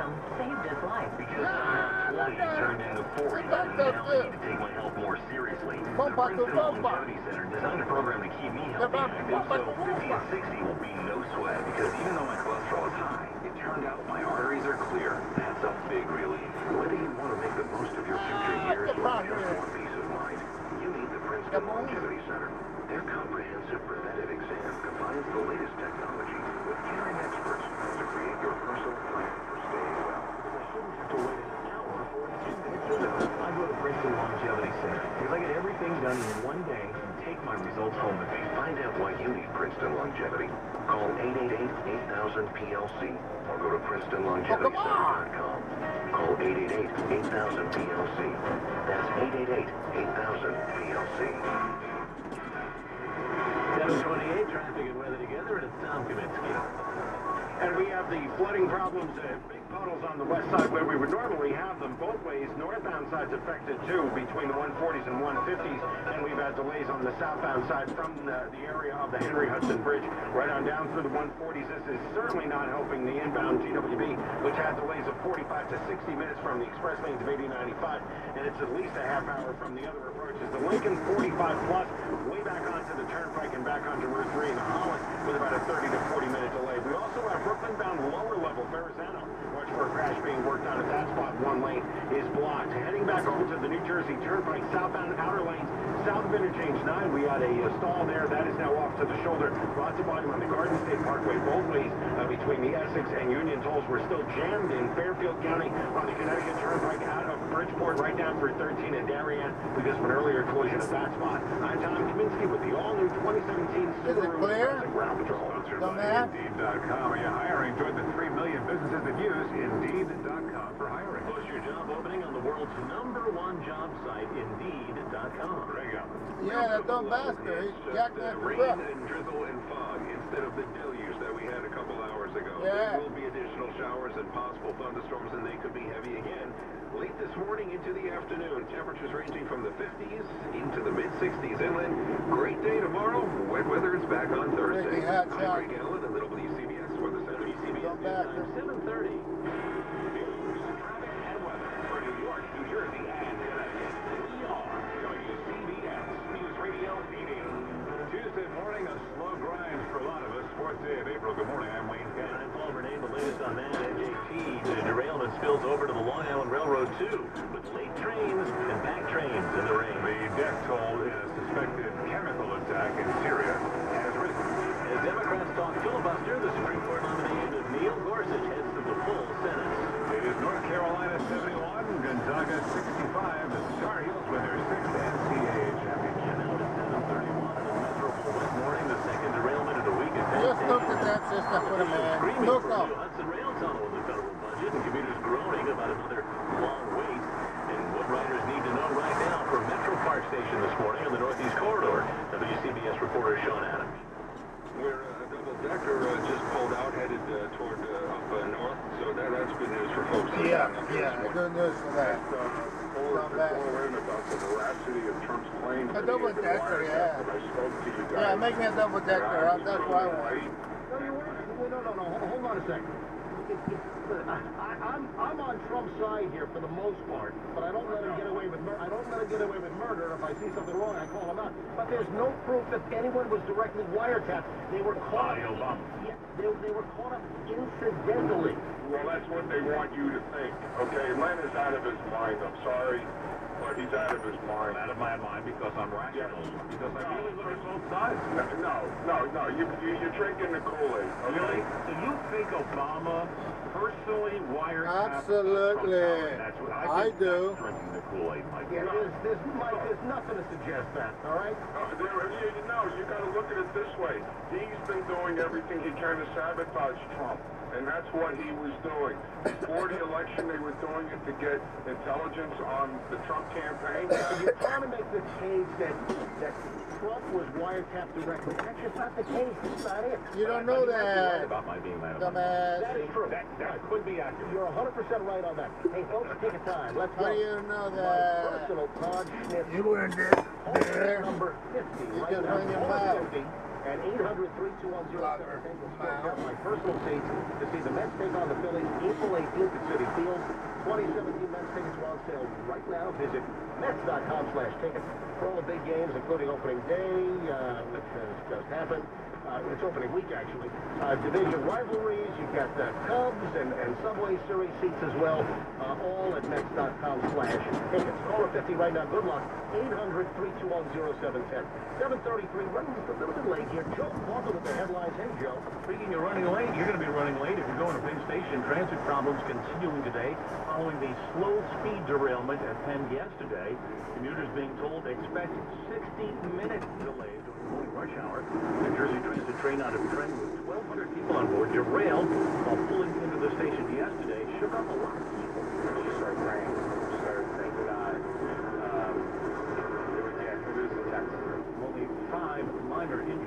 20 turned into 40. Now I need to take my health more seriously. The Princeton. Longevity Center designed a program to keep me healthy and active, so 50 and 60 will be no sweat. Because even though my cholesterol is high, it turned out my arteries are clear. That's a big relief. Whether you want to make the most of your future years or just want peace of mind, you need the Princeton Longevity Center. Their comprehensive preventive exam combines the latest technology with caring experts to create your personal plan for staying well. to wait an hour for a visit. I go to Princeton Longevity Center because I get everything done in one day and take my results home with me. Find out why you need Princeton Longevity. Call 888-8000-PLC or go to PrincetonLongevityCenter.com. Call 888-8000-PLC. That's 888-8000-PLC. 728, traffic and weather together, and it's Tom Kaminski. And we have the flooding problems, uh, puddles on the west side where we would normally have them both ways. Northbound side's affected too, between the 140s and 150s. And we've had delays on the southbound side from the, the area of the Henry Hudson Bridge right on down through the 140s. This is certainly not helping the inbound GWB, which had delays of 45 to 60 minutes from the express lanes of 8095. And it's at least a half hour from the other approaches. The Lincoln 45 plus, way back onto the turnpike and back onto Route 3 in Holland with about a 30 to 40 minute delay. We also have Brooklyn bound lower level, Verrazano. Watch for a crash being worked on at that spot. One lane is blocked. Heading back over to the New Jersey Turnpike, southbound outer lanes, south of interchange 9. We had a uh, stall there. That is now off to the shoulder. Lots of volume on the Garden State Parkway, both ways uh, between the Essex and Union tolls. We're still jammed in Fairfield County on the Connecticut Turnpike out of Bridgeport, right down for 13 in Darien because of an earlier collision at that spot. I'm Tom Kaminski with the all-new 2017 Is it Subaru clear? Ground Patrol. Sponsored by man. Indeed.com. Are you hiring? Join the 3 million businesses that use Indeed.com for hiring. Post your job opening on the world's number one job site, Indeed.com. Yeah, that dumb bastard. He's It's just, jacking uh, at the rain truck. and drizzle and fog instead of the deluge that we had a couple hours ago. Yeah. There will be additional showers and possible thunderstorms, and they could be heavy again. Late this morning into the afternoon, temperatures ranging from the 50s into the mid 60s inland. Great day tomorrow. Wet weather is back on Thursday. I'm. Craig Allen in the WCBS Weather Center. WCBS News Time 730. News, traffic, and weather for New York, New Jersey, and Connecticut. We are WCBS News Radio leading. Tuesday morning, a slow grind for a lot of us. Fourth day of April. Good morning. I'm Wayne And Kennedy. I'm Paul Murnane, the latest on that. NJT, the derailment spills over to the Long Island Railroad, too, with late trains and back trains in the rain. The death toll in a suspected chemical attack in Syria has risen. As Democrats talk filibuster, the Supreme Court nomination of Neil Gorsuch heads to the full Senate. It is North Carolina 71, Gonzaga 65. The Tar Heels with their sixth NCAA championship. And now to 731 in the Metro this morning, the second derailment of the week at Penn Just Station. look at that system for the man. Screaming Look for a up. new Hudson Rail Tunnel in the federal budget, and commuters groaning about another long wait. And what riders need to know right now from Metro Park Station this morning on the Northeast Corridor, WCBS reporter Sean Adams. Where uh, a double decker uh, just pulled out, headed uh, toward uh, up uh, north. So that, that's good news for folks. uh, Yeah, down there yeah, this morning. good news for that. uh, Not bad. about the veracity of Trump's claims. A double decker, yeah. I spoke to you Yeah, make me a double decker. Uh, That's what I want. No, you weren't. No, no, no. Hold- Hold on a second. It- it- I, I- I'm, I'm on Trump's side here for the most part, but I don't let him get away with murder. I don't let him get away with murder. If I see something wrong, I call him out. But there's no proof that anyone was directly wiretapped. They were caught. Body Obama. Yeah, they, they were caught up incidentally. Well, that's what they want you to think. Okay, Len is out of his mind. I'm sorry, but he's out of his mind. Out of my mind because I'm rational. Because I really look at both sides. No, no, no. You, you, you're drinking the Kool-Aid. Really? So you think Obama personally wiretapped Absolutely. That's what I I, do. drinking the Kool-Aid, Mike. Yeah, there's, there's, Mike, there's nothing to suggest that, all right? Uh, there, you, you know, you got to look at it this way. He's been doing everything he can to sabotage Trump, and that's what he was doing. Before the election, they were doing it to get intelligence on the Trump campaign. You're trying to make the case that, that Trump was wiretapped directly. That's just not the case. It's not it. You don't know You're right that, about my being mad dumbass. That is true. That, that could be accurate. You're 100% right on that. Hey, folks, take a time. Let's How go. do you know My that? personal Todd Schnitt. You weren't there. Number 50. You right can now. ring him 50 At 800 321 Blogger. my personal seats to see the Mets take on the Phillies April 18th at Citi Field. 2017 Mets tickets are on sale right now. Visit Mets.com slash tickets for all the big games, including opening day, uh, which has just happened. Uh, it's opening week, actually. Uh, division rivalries. You've got the Cubs and, and Subway Series seats as well, uh, all at Mets.com slash tickets. Caller 50 right now. Good luck. 800-321-0710. 733, running a little bit late here. Joe Walker with the headlines. Hey, Joe. Speaking of running late, you're going to be running late if you're going to Penn Station. Transit problems continuing today following the slow speed derailment at Penn yesterday. Commuters being told to expect 60-minute delays during rush hour. New Jersey Transit train out of Trenton with 1,200 people on board derailed while pulling into the station yesterday. Shook up a lot of people. She Started praying. Started thank God. Um, it was, yeah, it was. Only five minor injuries,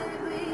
Gonzaga.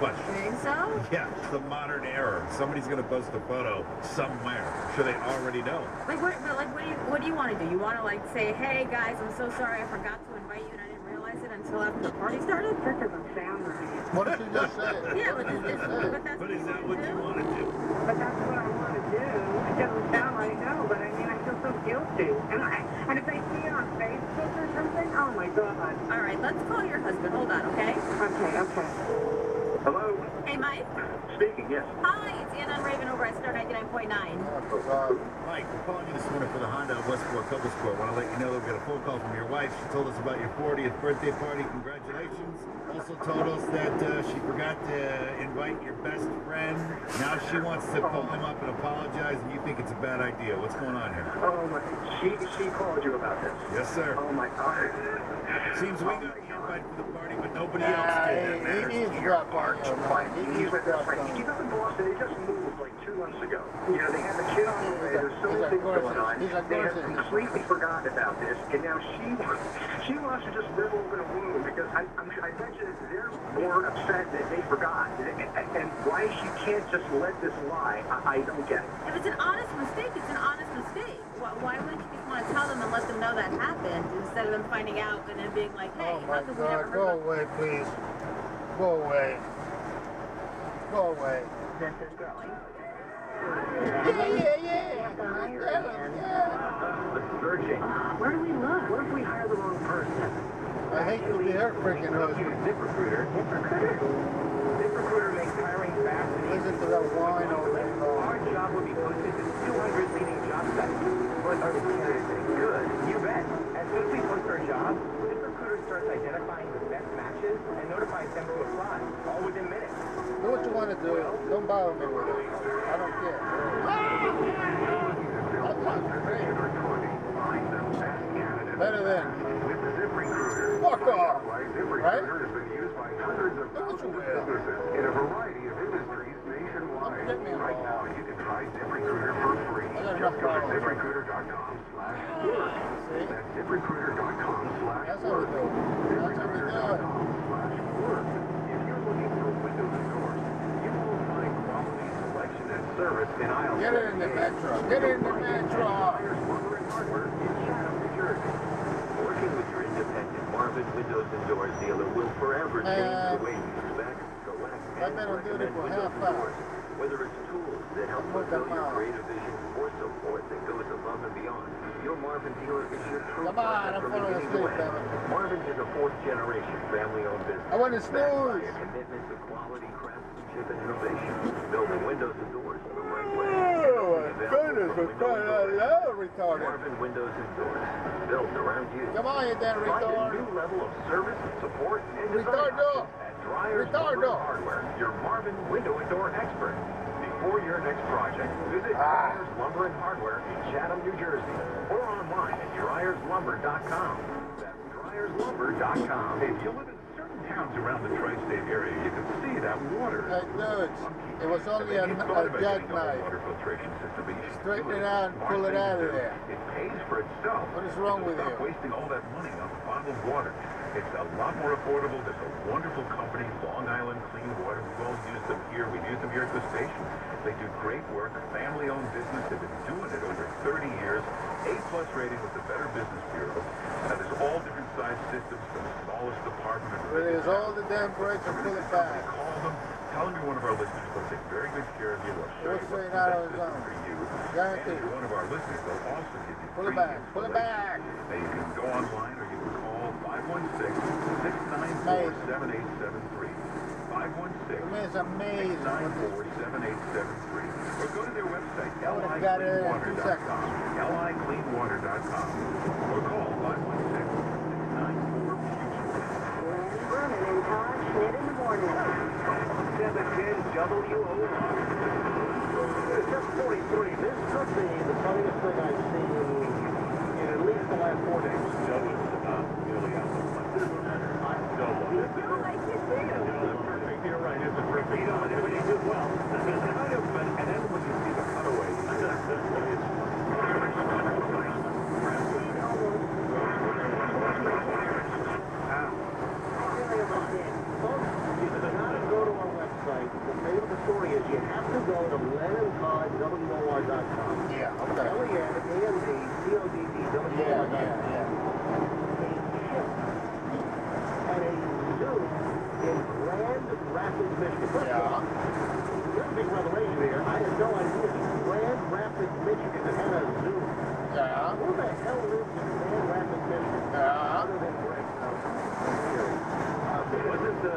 Question. Think so? Yeah, it's the modern era. Somebody's gonna post a photo somewhere. I'm sure they already know. Like what? But like, what do you what do you want to do? You want to like say, hey guys, I'm so sorry, I forgot to invite you and I didn't realize it until after the party started. That doesn't sound right. What did you just say? Yeah, but, this, this, but that's But is that what what you do. want to do? But that's what I want to do. It doesn't sound right, no, but I mean, I feel so guilty. And I, and if they see it on Facebook or something, oh my God. All right, let's call your husband. Hold on, okay? Okay, okay. Hello? Hey, Mike. Speaking, yes. Hi, it's Anna and Raven over at Star 99.9. Oh. Mike, we're calling you this morning for the Honda of Westport Couples Court. Want to let you know that we got a phone call from your wife. She told us about your 40th birthday party. Congratulations. Also told us that uh, she forgot to invite your best friend. Now she wants to call him up and apologize, and you think it's a bad idea. What's going on here? Oh my, she, she called you about this. Yes, sir. Oh my God. Seems we got the invite for the party, but nobody else did. That he, matters. he needs here drop are by, to yeah, find he- he's he's with their dropped friend. on. He's up in Boston. They just moved like two months ago. You know, they have a kid on the way. There's so many things going on. They have completely forgotten about this, and now she wants, she wants to just live over the wound because I, I'm, I bet you that they're more upset that they forgot. And, and why she can't just let this lie, I, I don't get it. If it's an honest mistake, it's an honest mistake. Why, why wouldn't you just want to tell them and let them know that happened instead of them finding out and then being like, hey, Oh how my come we never God, heard go about away, please. Go away. Go away. This is growing. Yeah, yeah, yeah. Tell yeah. The searching. Where do we look? What if we hire the wrong person? I hate to be her freaking Use husband. ZipRecruiter. ZipRecruiter makes hiring fast and easy. Listen to that whine all day long. Our job would be posted to 200 leading job sites. But are the candidates any good? You bet. As soon as we post our jobs, ZipRecruiter starts identifying the best matches and notifies them to apply, all within minutes. Do what you want to do. Don't bother me with it. I don't care. That sounds great. Better than fuck off. Right? Look what you will. In a variety of industries nationwide. Get me Right now, involved. you can try ZipRecruiter for free. I got Just enough go to followers. ZipRecruiter.com slash work. See? That's ZipRecruiter.com slash That's how we do it. That's how we do it. ZipRecruiter.com slash work. If you're looking for windows and doors, you will find quality selection and service in aisle Get it in the 78. metro. Get it in the metro. Myers Lumber and Hardware in Chatham, New Jersey. Working with your independent Marvin Windows and Doors dealer will forever change the way you select, I've and been on duty recommend windows half and doors. Whether it's tools that help fulfill your creative vision or support that goes above and beyond, your Marvin dealer is your true Come on, partner I'm from falling beginning to asleep, end. Marvin is a fourth generation family-owned business. I want to snooze. commitment to quality, craftsmanship, and innovation, building windows and doors the right way. Goodness, I'm crying out loud, retarded. Windows and Doors, built around you. Come on, you damn Find a retard. new level of service, support, and Retardo. Retardo. Hardware, your Marvin window and door expert. Before your next project, visit Ah. Dryers Lumber and Hardware in Chatham, New Jersey, or online at dryerslumber.com. That's dryerslumber.com. If you live in certain towns around the tri-state area, you can see that water. Hey, dudes, it was only a, a jackknife. Water filtration system, but you should Straighten it out and pull it out of there. It pays for itself. What is wrong with you? wasting all that money on bottled water. It's a lot more affordable. There's a wonderful company, Long Island Clean Water. We've all used them here. We've used them here at the station. They do great work. Family-owned business. They've been doing it over 30 years. A-plus rating with the Better Business Bureau. Now, there's all different size systems from the smallest department. It is all the damn breaks and pull it back. Call them. Tell them you're one of our listeners. They'll take very good care of you. They'll show We'll you what's the out best of his system own. for you. And Guaranteed. if you're one of our listeners, they'll also give you Pull it back. Pull it back. Now you can go online or you can call 516-694-7873. 516 It's amazing. 694-7873. Or go to their website, I would've got it in two licleanwater.com. licleanwater.com. Or call 516-694-FUTURE. Berman and Todd Schnitt in the morning. 710 WOR. It's just 43. This could be the funniest thing I've seen in at least the last four days. Uh, I don't it. Like see him. Perfect. You're right. It's a perfect. You know, did well. Kind of, and, and then when you see the cutaway, it's Really almost did. Folks, you've got to go to our website. The name of the story is you have to go to LenAndToddWOR.com. Yeah, okay. L-E-N-A-N-D-C-O-D-D, Yeah, W-O-R.com. yeah, yeah. At a zoo in Grand Rapids, Michigan. First of all, There's a big revelation here. I had no idea Grand Rapids, Michigan had a zoo. Yeah. Who the hell lives in Grand Rapids, Michigan? Yeah. Other than Greg. No, I'm serious. Uh, wasn't uh,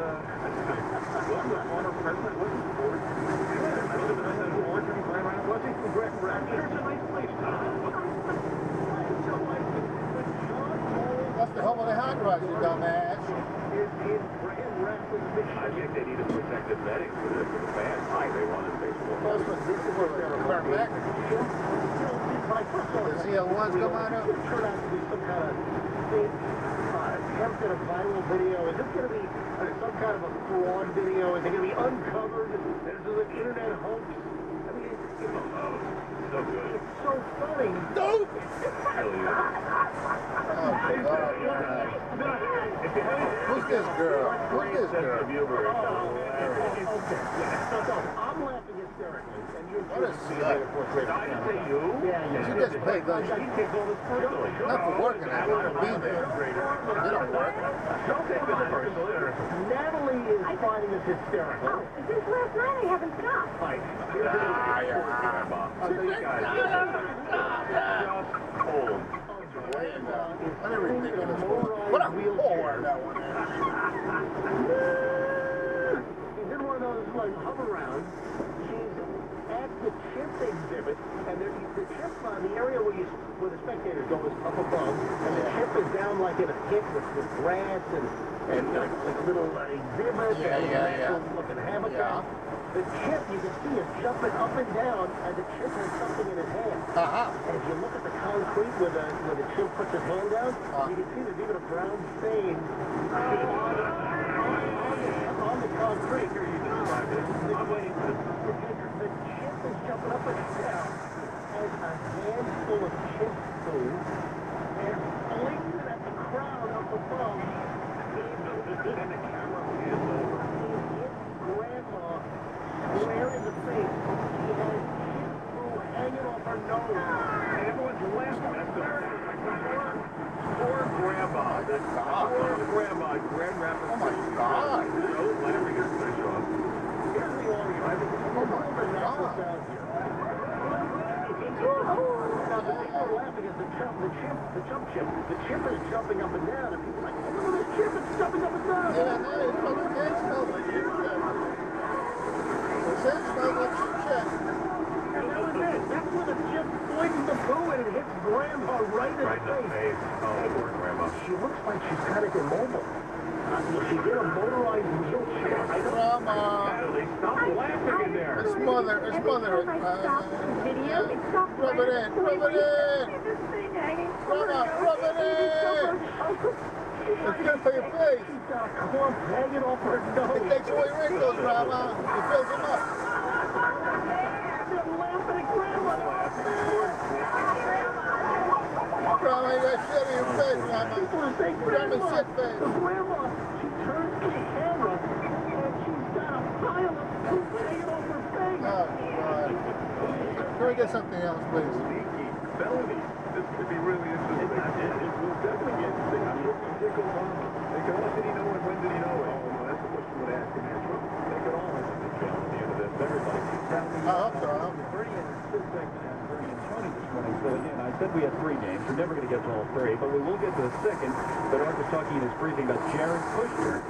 wasn't the former president wasn't Ford? Wasn't President Ford from Grand Rapids? Was he from Grand Rapids? Sure, it's a nice place. That's the home of the hot rods, you dumbass. Is in Grand Rapids, I think they need a protective netting for the, for the fans. Hi, they wanted baseball. Most of this is what they're Turn back. You know, my first thought The was, ZL1s come out of? It's going to turn out to be some kind of fake attempt at a viral video. Is this going to be some kind of a fraud video they're going to be uncovered. This is an internet hoax. I mean, it's, it's, So good. It's so funny. Dope! Really is. Oh, God. Who's this girl? Who's this girl? Didn't say you. Yeah, yeah. She gets paid, doesn't she? He takes all this personally. Not for working at it, for being there. You don't work. This. Natalie is finding this hysterical. Oh, since last night I haven't stopped. Mike, Ah, yeah, Grandma. So you guys just old. What a ridiculous woman. What a whore that one is. She's in one of those like hover rounds. She's at the chip exhibit, and there, the chip on the area where you where the spectators go is up above, and the chip is down like in a pit with, with grass and and like, like a little uh, exhibit Yeah, and yeah, a yeah. natural looking habitat. Yeah. The chip you can see is jumping up and down, and the chip has something in his hand. Uh-huh. And if you look at the concrete where the where the chimp puts his hand down, Uh. you can see there's even a brown stain on, on, on, the, on the concrete. Here you describe. I'm waiting for the The chimp is jumping up and down, has a handful of chimp food, and blinking at the crowd up above. And the camera pans over. He hits grandma square in the face. She has chimp food hanging off her nose. And everyone's laughing. That's the Poor grandma. Poor Ah, grandma. Grand Rapids. Oh, my God. So, whenever you finish off. Here's the audio. I think it's a little bit natural sound here. Now, the people are laughing at the chimp, the chimp, the chump chimp. The chimp is jumping up and down, and people are like, oh, look at this chimp, it's jumping up and down. Yeah, no, it fucking did smell like shit. It said it smelled like shit. And that was it. That's when the chimp flings the poo and it hits grandma right in Right the in the face. face. Oh, poor grandma. She looks like she's kind of immobile. Uh, she did a motorized wheelchair. I don't Grandma. Natalie, stop laughing in there. It's mother, it's mother. Every time I stop the video, it stops Rub it in, rub it in. It's good for your face. It takes away wrinkles, Grandma. It fills them up. Grandma. You got your face, Grandma. Grandma, she turns to the camera and she's got a pile. Oh, get something else, please? This could be really interesting. It, it will definitely get interesting. I'm he did go on. They go, what did he know and when did he know it? Oh, no, that's the question would ask him. They could all have a big jail at the end of this. Everybody. I hope so. Bernie and Sid segment has Bernie and Tony this morning. So again, I said we had three games. We're never going to get to all three, but we will get to the second. But Art was talking in his briefing about Jared Kushner.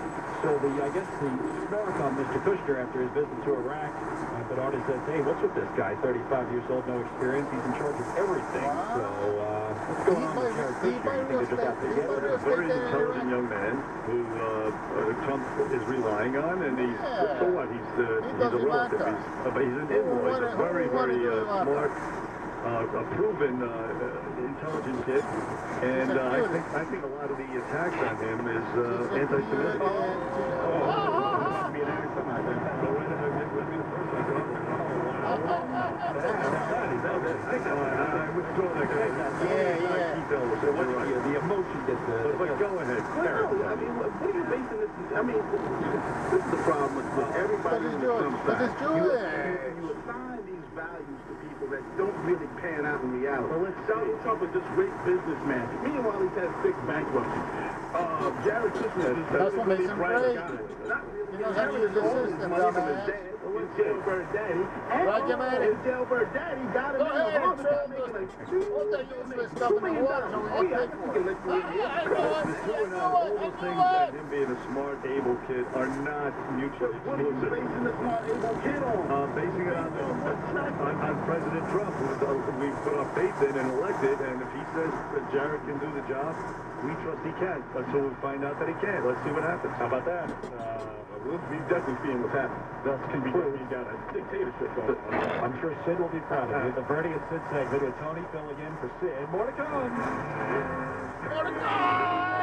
So the, I guess the smirk on Mr. Kushner after his visit to Iraq. Uh, but Art says, hey, what's with this guy? 35 years old, no experience. He's in charge of everything. So uh, what's going on with Jared Kushner? You think they just have to get buy rid real of estate Very intelligent young man who uh, uh, Trump is relying on, and he's Yeah. so what? He's uh, He he's a relative. matter. He's, uh, he's an Who invoice, wanna- a very very uh, smart, uh, a proven uh, uh, intelligent kid, and uh, I think I think a lot of the attacks on him is uh, anti-Semitic. Oh. Be an accent. Go right ahead, Nick, let me the first one. Go. I withdraw that guy. Yeah, yeah. Keep Ellis, So you're right. the, the emotion gets the... But, but go ahead. Well, no, I mean, what what are you basing this? I mean, this is the problem with, with everybody Because on he's the Jewish. Trump Because side. he's You, Jewish. you assign these values to people that don't really pan out in reality. Well, let's Donald Trump is this great businessman. Meanwhile, he's had six bankruptcies. Uh, Jared Kushner is That's what makes him great. Not really. He knows how to use the system, dumbass. his jailbird daddy. Right, you it. his jailbird daddy got Go ahead the and making the- two, all that useless stuff in the water so we yeah, get I paid think for can it. you. I know it. The I know it. the I know it. him being a smart, able kid are not mutually What are you exclusive. basing this smart able kid on? Uh, basing it on, on, on President Trump, who we put our faith in and elected, and if he says that Jared can do the job, we trust he can, until we find out that he can't. Let's see what happens. How about that? Uh, We'll be definitely seeing what's happening. That's can be you got a dictatorship going on. I'm sure Sid will be proud of you. The Bernie and Sid segment with Tony filling in for Sid. More to come. Mordecai!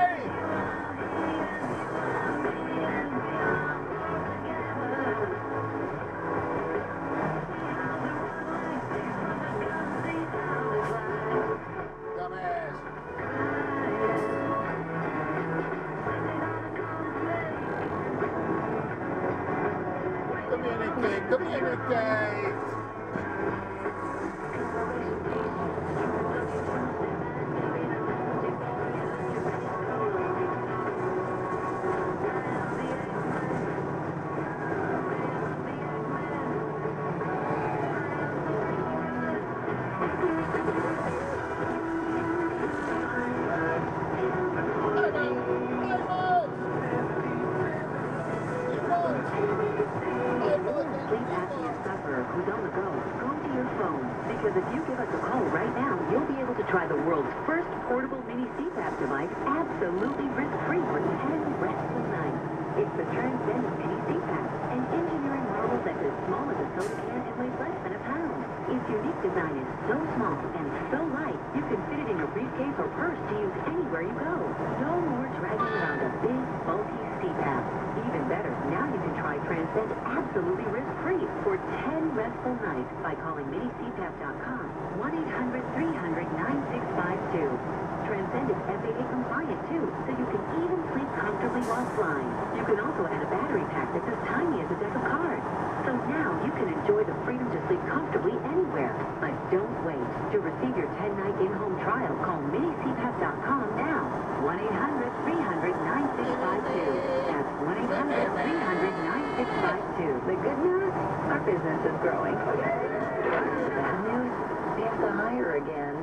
Can absolutely risk-free for 10 restful nights by calling minicpap.com 1-800-300-9652. Transcend is FAA compliant too, so you can even sleep comfortably while flying. You can also add a battery pack that's as tiny as a deck of cards. So now you can enjoy the freedom to sleep comfortably anywhere. But don't wait. To receive your 10-night in-home trial, call minicpap.com now. 1-800-300-9652. That's 1-800-300-9652. The good news? Our business is growing. The bad news? We have to hire again.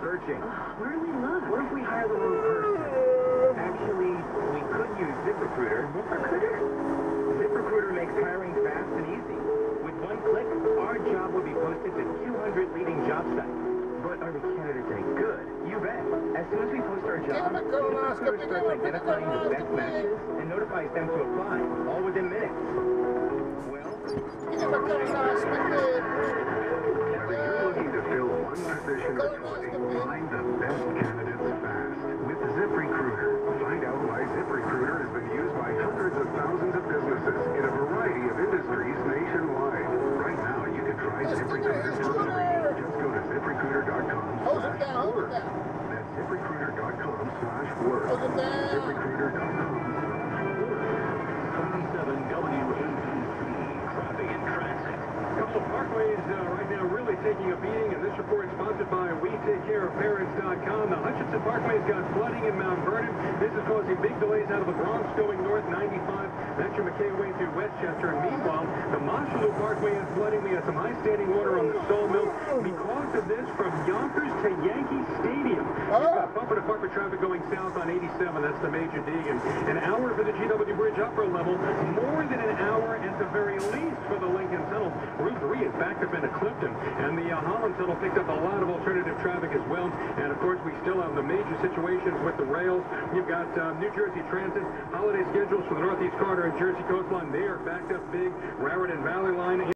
Searching. Where do we look? What if we hire the wrong person? Actually, we could use ZipRecruiter. ZipRecruiter? ZipRecruiter makes hiring fast and easy. With one click, our job will be posted to 200 leading job sites. But are the candidates any good? You bet. As soon as we post our job, Give it a ZipRecruiter starts identifying the best matches and notifies them to apply, all within minutes. Well, Give a colonoscopy. Whether you're looking to fill one position or 20, find the best candidates fast with ZipRecruiter. Find out why ZipRecruiter has been used by hundreds of thousands of businesses in a variety of industries nationwide. Right now, you can try ZipRecruiter for free. Just go to ZipRecruiter.com Hold it slash down, hold it work. That's ZipRecruiter.com slash work. Hold it down. ZipRecruiter.com slash work. 27 WNBC. Traffic and transit. Couple of parkways uh, right now really taking a beating, and this report is sponsored by WeTakeCareOfParents.com. The Hutchinson Parkway's got flooding in Mount Vernon. This is causing big delays out of the Bronx going north 95. That's your McKay way through Westchester. And meanwhile, the Marshalloo Parkway is flooding. We have some high standing water on the Sawmill because of this from Yonkers to Yankee Stadium. We've oh. got bumper to bumper traffic going south on 87. That's the major D. And an hour for the GW Bridge upper level. More than an hour at the very least for the Lincoln Tunnel. Route 3 is backed up into Clifton. And the uh, Holland Tunnel picked up a lot of alternative traffic as well. And of course, we still have the major situations with the rails. You've got uh, New Jersey Transit, holiday schedules for the Northeast Corridor and Jersey Coastline. They are backed up big. Raritan Valley Line.